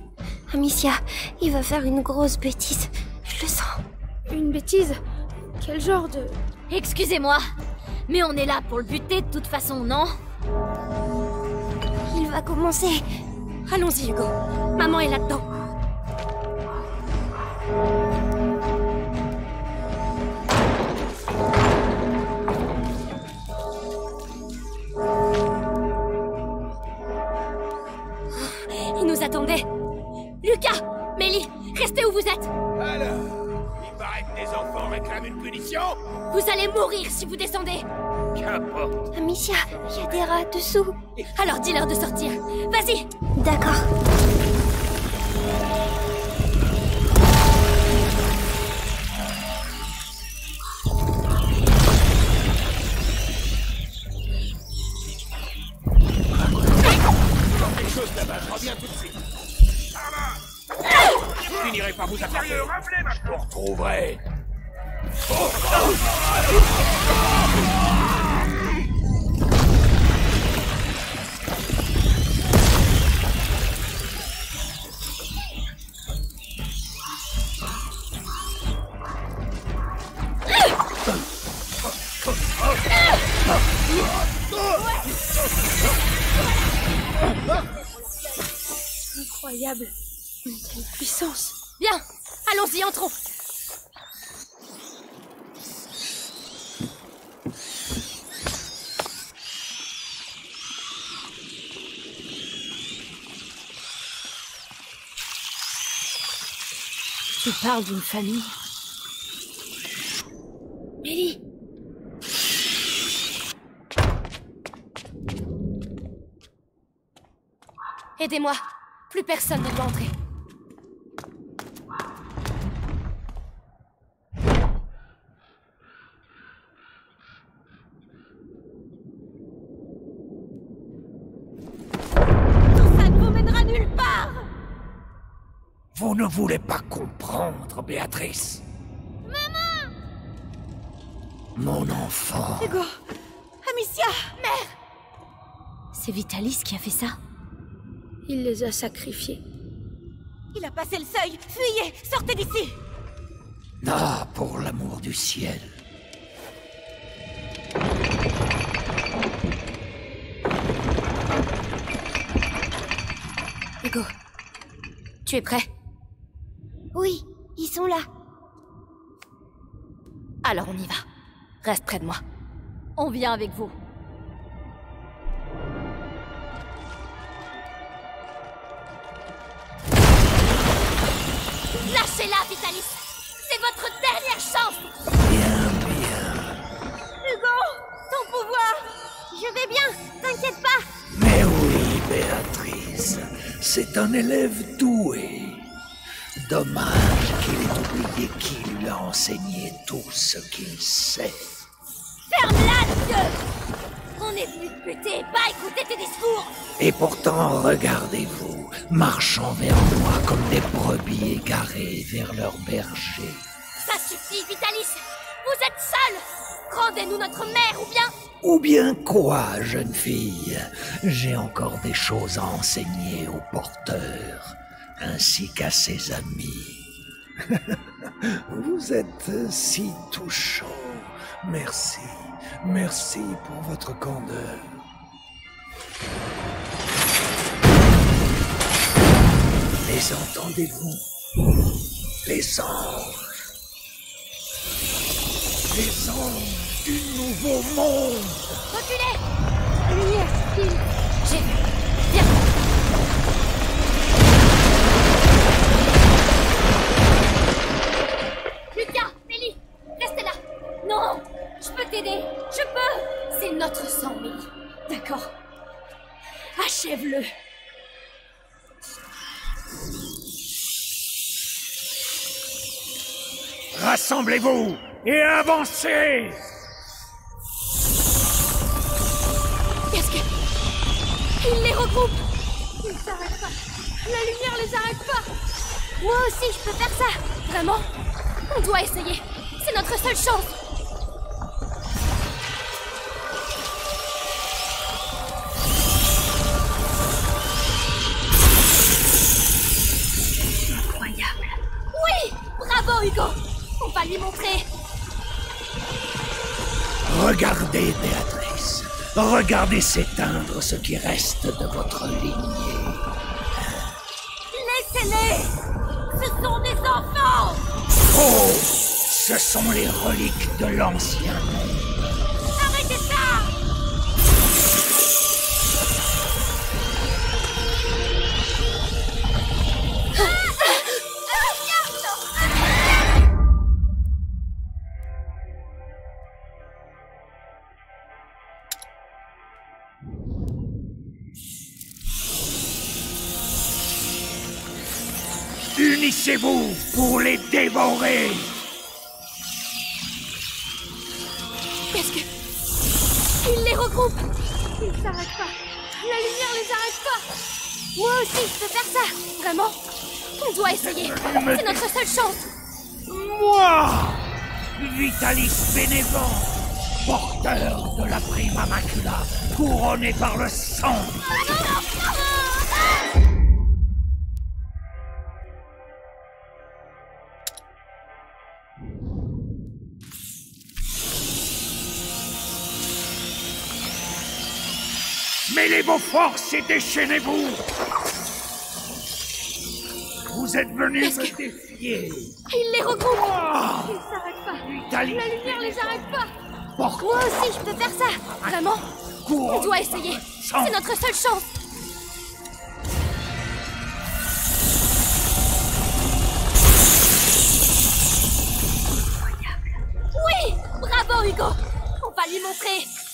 Amicia, il va faire une grosse bêtise. Je le sens. Une bêtise? Quel genre de... Excusez-moi, mais on est là pour le buter de toute façon, non? Il va commencer. Allons-y, Hugo. Maman est là-dedans. Vous allez mourir si vous descendez Qu'importe. Amicia, il y a des rats dessous. Alors dis-leur de sortir Vas-y D'accord. D'une famille. Mélie. Aidez-moi. Plus personne ne doit entrer Tout ça ne vous mènera nulle part Vous ne voulez pas comprendre, Béatrice. Maman! Mon enfant. Hugo! Amicia! Mère! C'est Vitalis qui a fait ça. Il les a sacrifiés. Il a passé le seuil. Fuyez! Sortez d'ici! Ah, pour l'amour du ciel. Hugo, Tu es prêt? Oui, ils sont là. Alors on y va. Reste près de moi. On vient avec vous. Lâchez-la, Vitalis C'est votre dernière chance Bien, bien. Hugo Ton pouvoir Je vais bien, t'inquiète pas. Mais oui, Béatrice, c'est un élève doué. Dommage qu'il ait oublié qui lui a enseigné tout ce qu'il sait. Ferme-la, Dieu On est venu te buter, pas écouter tes discours. Et pourtant, regardez-vous, marchant vers moi comme des brebis égarées vers leur berger. Ça suffit, Vitalis. Vous êtes seul Rendez-nous notre mère ou bien Ou bien quoi, jeune fille? J'ai encore des choses à enseigner au porteur, ainsi qu'à ses amis. [laughs] Vous êtes si touchant. Merci, merci pour votre candeur. Mais entendez-vous? Les anges. Les anges du nouveau monde. Reculez lumière. J'ai vu. Non Je peux t'aider Je peux C'est notre sang, Millie. D'accord. Achève-le Rassemblez-vous et avancez Qu'est-ce que. Il les regroupe Ils s'arrêtent pas. La lumière les arrête pas. Moi aussi, je peux faire ça Vraiment On doit essayer. C'est notre seule chance. Oui Bravo, Hugo On va lui montrer Regardez, Béatrice. Regardez s'éteindre ce qui reste de votre lignée. Laissez-les Ce sont des enfants Oh Ce sont les reliques de l'ancien monde. Unissez-vous pour les dévorer Qu'est-ce que. Il les regroupe Ils s'arrêtent pas. La lumière les arrête pas. Moi aussi, je peux faire ça Vraiment On doit essayer. C'est notre seule chance. Moi Vitalis Bénévent, porteur de la prima macula, couronné par le sang. Mêlez vos forces et déchaînez-vous. Vous êtes venus me défier. Il les regroupe. Ah. Ils s'arrêtent pas. La lumière les arrête pas. porteur Moi aussi, je peux faire ça. Vraiment. On doit essayer. C'est notre seule chance. Oui Bravo, Hugo. On va lui montrer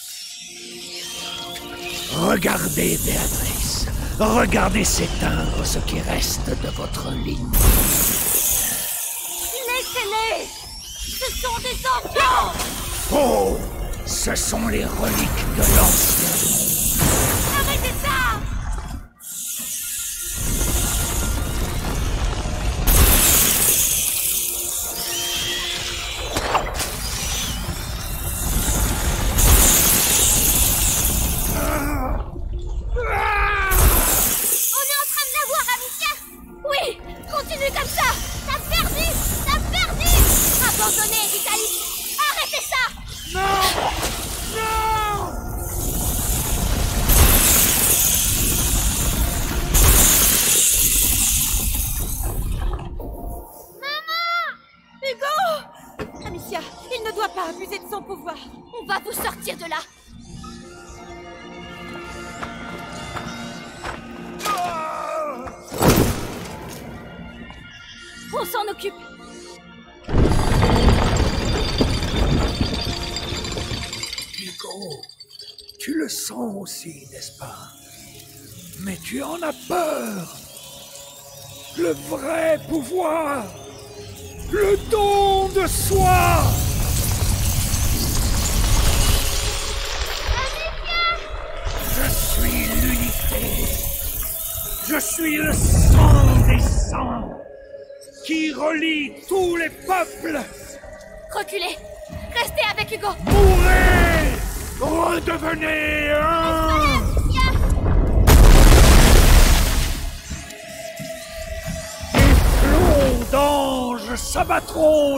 Regardez, Béatrice. Regardez s'éteindre ce qui reste de votre ligne. Laissez-les Ce sont des enfants Oh Ce sont les reliques de l'ancien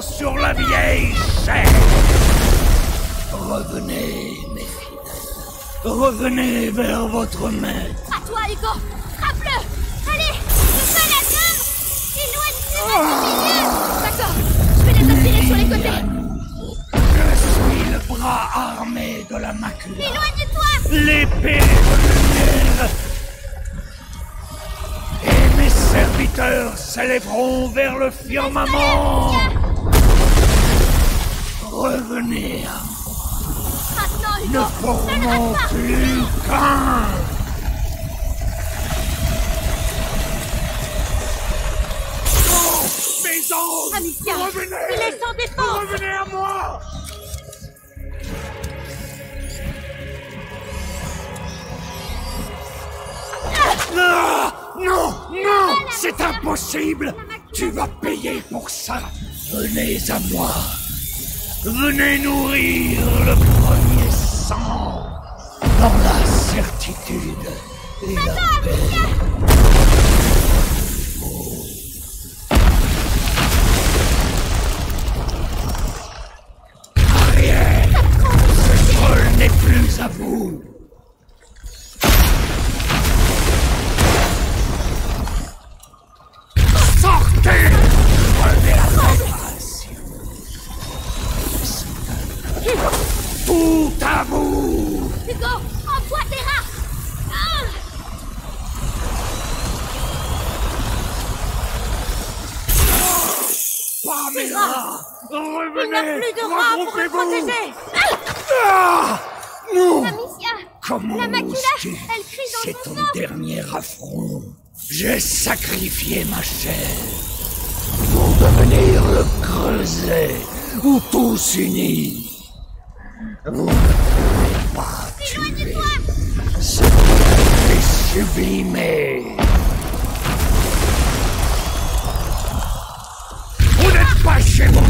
sur la vieille chair Revenez, mes fidèles. Revenez vers votre maître. À toi, Hugo Frappe-le Allez Le feu la Éloigne-toi de sur les côtés Je suis le bras armé de la macula. Éloigne-toi L'épée de lumière. Serviteurs s'élèveront vers le firmament. Revenez à Maintenant, ne formons plus qu'un. Oh, mes anges Amicia, Revenez Revenez à moi. Ah Non Non C'est impossible. Tu vas payer pour ça. Venez à moi. Venez nourrir le premier sang dans la certitude et la paix. Arrière. Ce troll n'est plus à vous N'a plus de rats pour Regroupez-vous protéger Ah Non Amicia Comment La macula, elle crie dans C'est ton dernier affront. J'ai sacrifié ma chair pour devenir le creuset où tout s'unit. Vous ne pouvez pas tuer ce qui sublimé. Vous n'êtes pas chez moi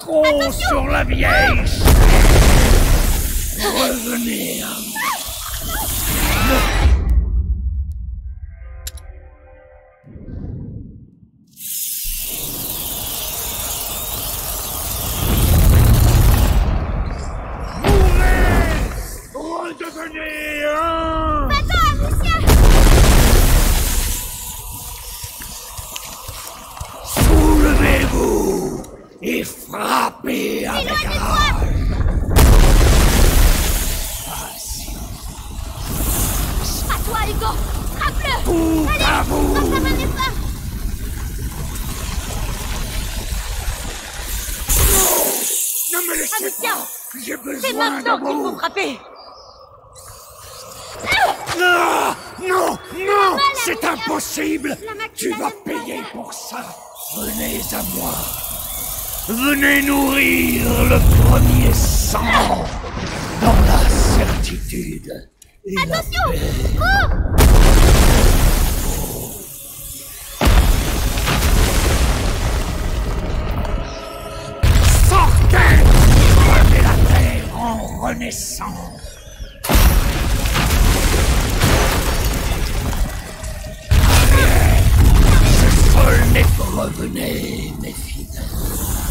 d'anges s'abattront sur la vieille. Revenez à moi.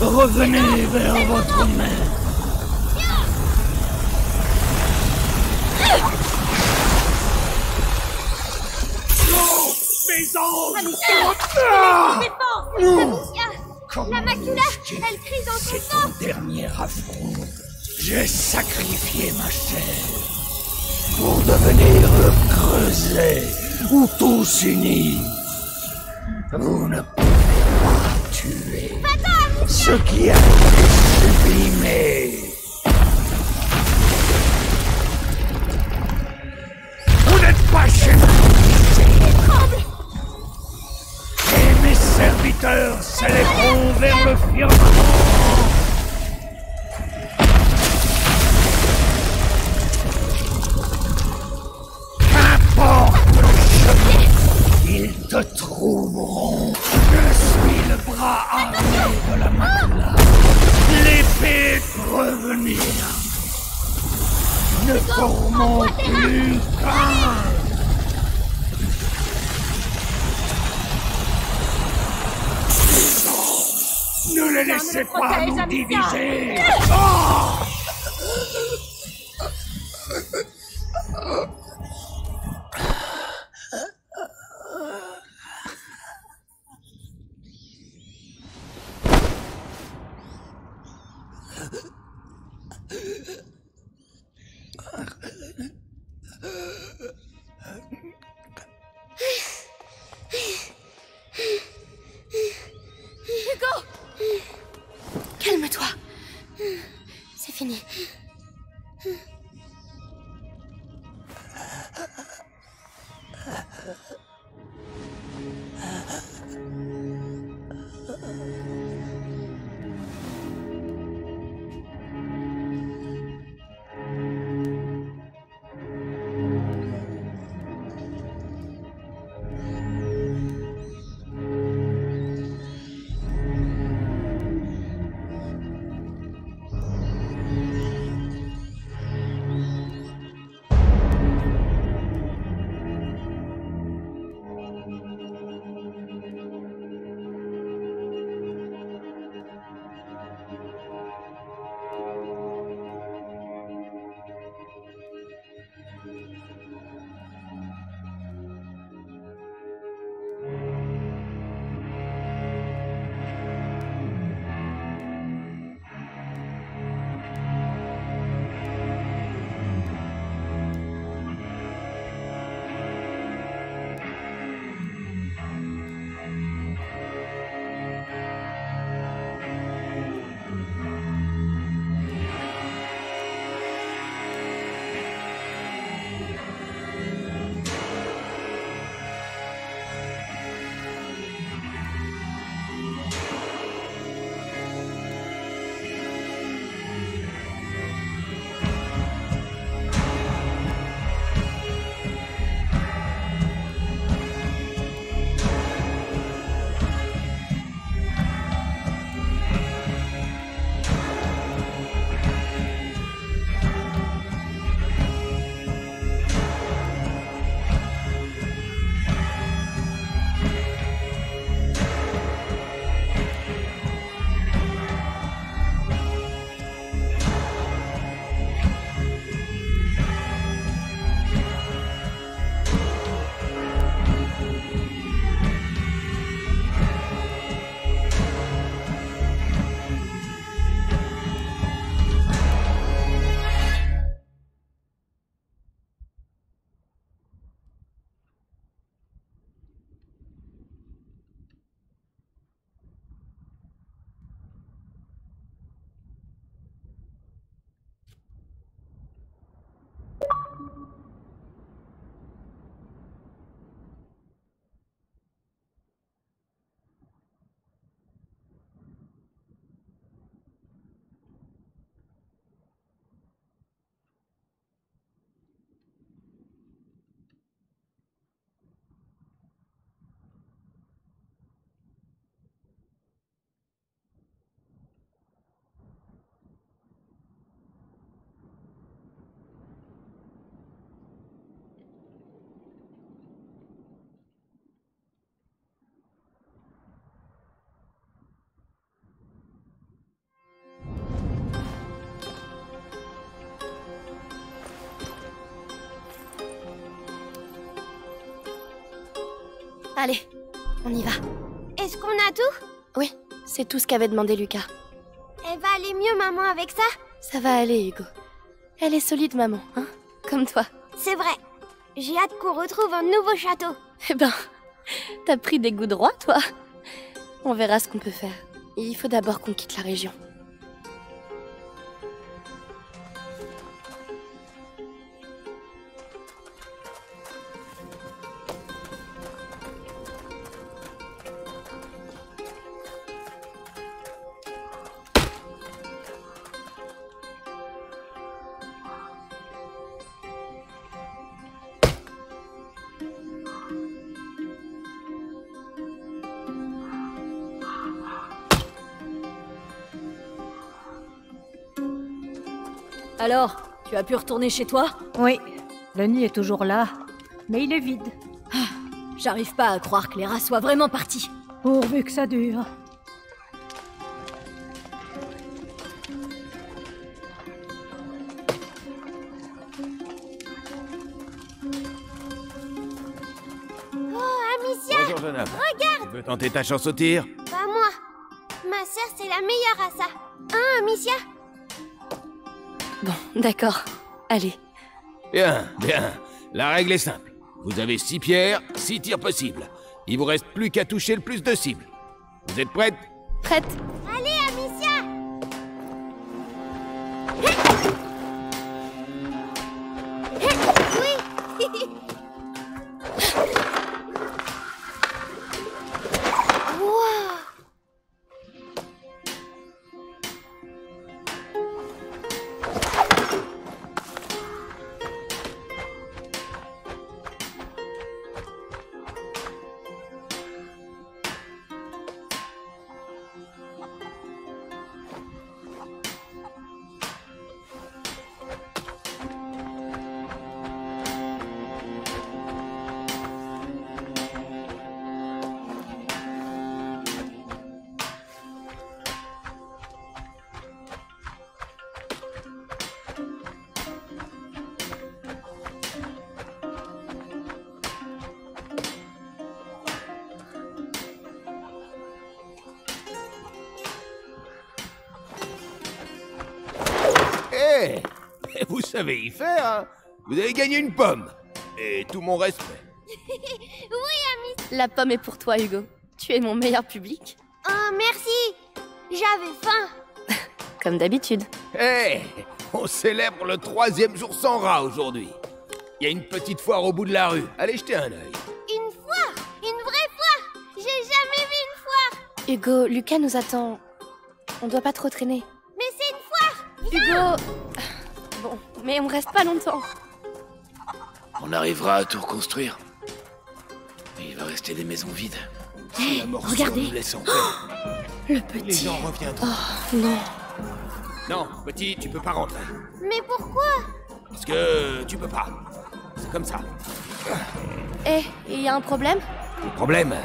Revenez vers votre mère. Non Mes anges Amicia Ah La macula, elle crie dans son ton dernier affront. J'ai sacrifié ma chair pour devenir le creuset où tout s'unit. Vous ne pouvez pas tuer ce qui a été sublimé. Vous n'êtes pas chez moi. Et mes serviteurs s'élèveront vers le firmament. Ne les laissez pas nous diviser. Oh Allez, on y va. Est-ce qu'on a tout? Oui, c'est tout ce qu'avait demandé Lucas. Elle va aller mieux, maman, avec ça? Ça va aller, Hugo. Elle est solide, maman, hein? Comme toi. c'est vrai. J'ai hâte qu'on retrouve un nouveau château. Eh ben, t'as pris des goûts droits, toi On verra ce qu'on peut faire. Il faut d'abord qu'on quitte la région. Tu as pu retourner chez toi Oui, le nid est toujours là, mais il est vide. J'arrive pas à croire que les rats soient vraiment partis. Pourvu que ça dure. Oh, Amicia Bonjour, jeune homme. Regarde Tu veux tenter ta chance au tir? Pas moi. Ma sœur, c'est la meilleure à ça. Hein, Amicia? Bon, d'accord. Allez. Bien, bien. La règle est simple. Vous avez six pierres, six tirs possibles. Il vous reste plus qu'à toucher le plus de cibles. Vous êtes prête Prête savez y faire, hein Vous avez gagné une pomme. Et tout mon respect. [laughs] La pomme est pour toi, Hugo. Tu es mon meilleur public. Oh, merci J'avais faim [laughs] Comme d'habitude. Eh On célèbre le troisième jour sans rat aujourd'hui. Il y a une petite foire au bout de la rue. Allez jeter un œil. Une foire? Une vraie foire? J'ai jamais vu une foire Hugo, Lucas nous attend. On doit pas trop traîner. Mais c'est une foire Hugo mais on reste pas longtemps. On arrivera à tout reconstruire. Mais il va rester des maisons vides. La morsure regardez. nous laisse en paix, Le les petit. gens reviendront. Non. Non, petit, tu peux pas rentrer. Mais pourquoi? Parce que tu peux pas. C'est comme ça. Eh, il y a un problème? Le problème,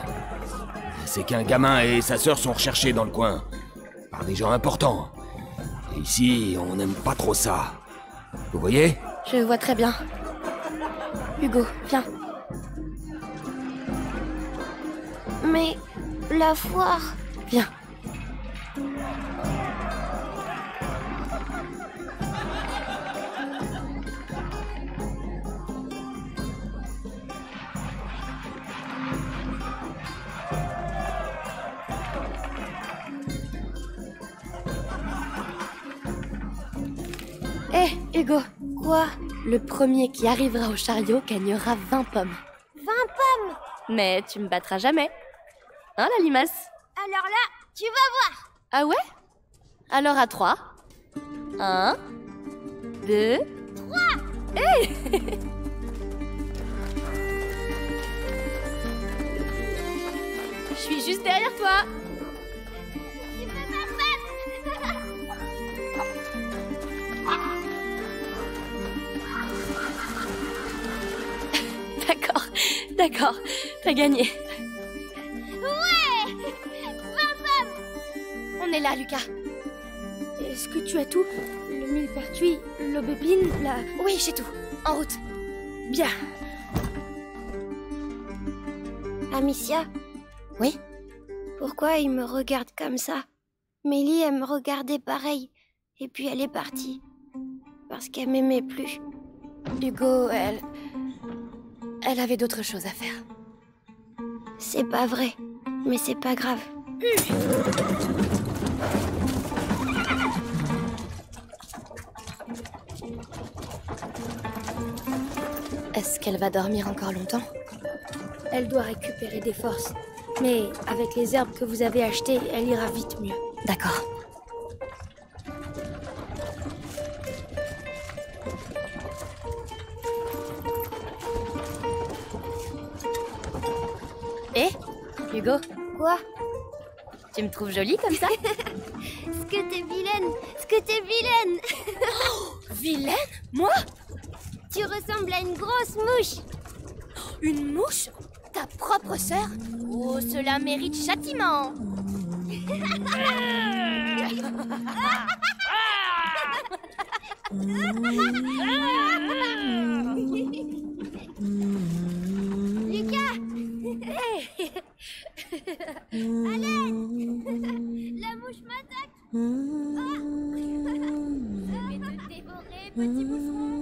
c'est qu'un gamin et sa sœur sont recherchés dans le coin. Par des gens importants. Et ici, on n'aime pas trop ça. Vous voyez Je vois très bien. Hugo, viens. Mais la foire Viens. Quoi? Le premier qui arrivera au chariot gagnera 20 pommes. 20 pommes? Mais tu me battras jamais. Hein, la limace? Alors là, tu vas voir Ah ouais? Alors à 3. 1, 2, 3. Je suis juste derrière toi. Tu peux pas battre D'accord, d'accord. T'as gagné. Ouais 20 pommes On est là, Lucas. Est-ce que tu as tout Le millepertuis, l'aubépine, la... Oui, j'ai tout. En route. Bien. Amicia Oui Pourquoi il me regarde comme ça? Mélie, elle me regardait pareil. Et puis elle est partie. Parce qu'elle m'aimait plus. Hugo, elle... Elle avait d'autres choses à faire. C'est pas vrai, mais c'est pas grave. Est-ce qu'elle va dormir encore longtemps? Elle doit récupérer des forces. Mais avec les herbes que vous avez achetées, elle ira vite mieux. D'accord. Tu me trouves jolie comme ça [laughs] Ce que t'es vilaine Ce que t'es vilaine. [gasps] Vilaine? Moi? Tu ressembles à une grosse mouche. Une mouche? Ta propre sœur? Oh, cela mérite châtiment. [laughs] Lucas [laughs] Allez La mouche m'attaque. Oh Je vais te dévorer, petit moucheron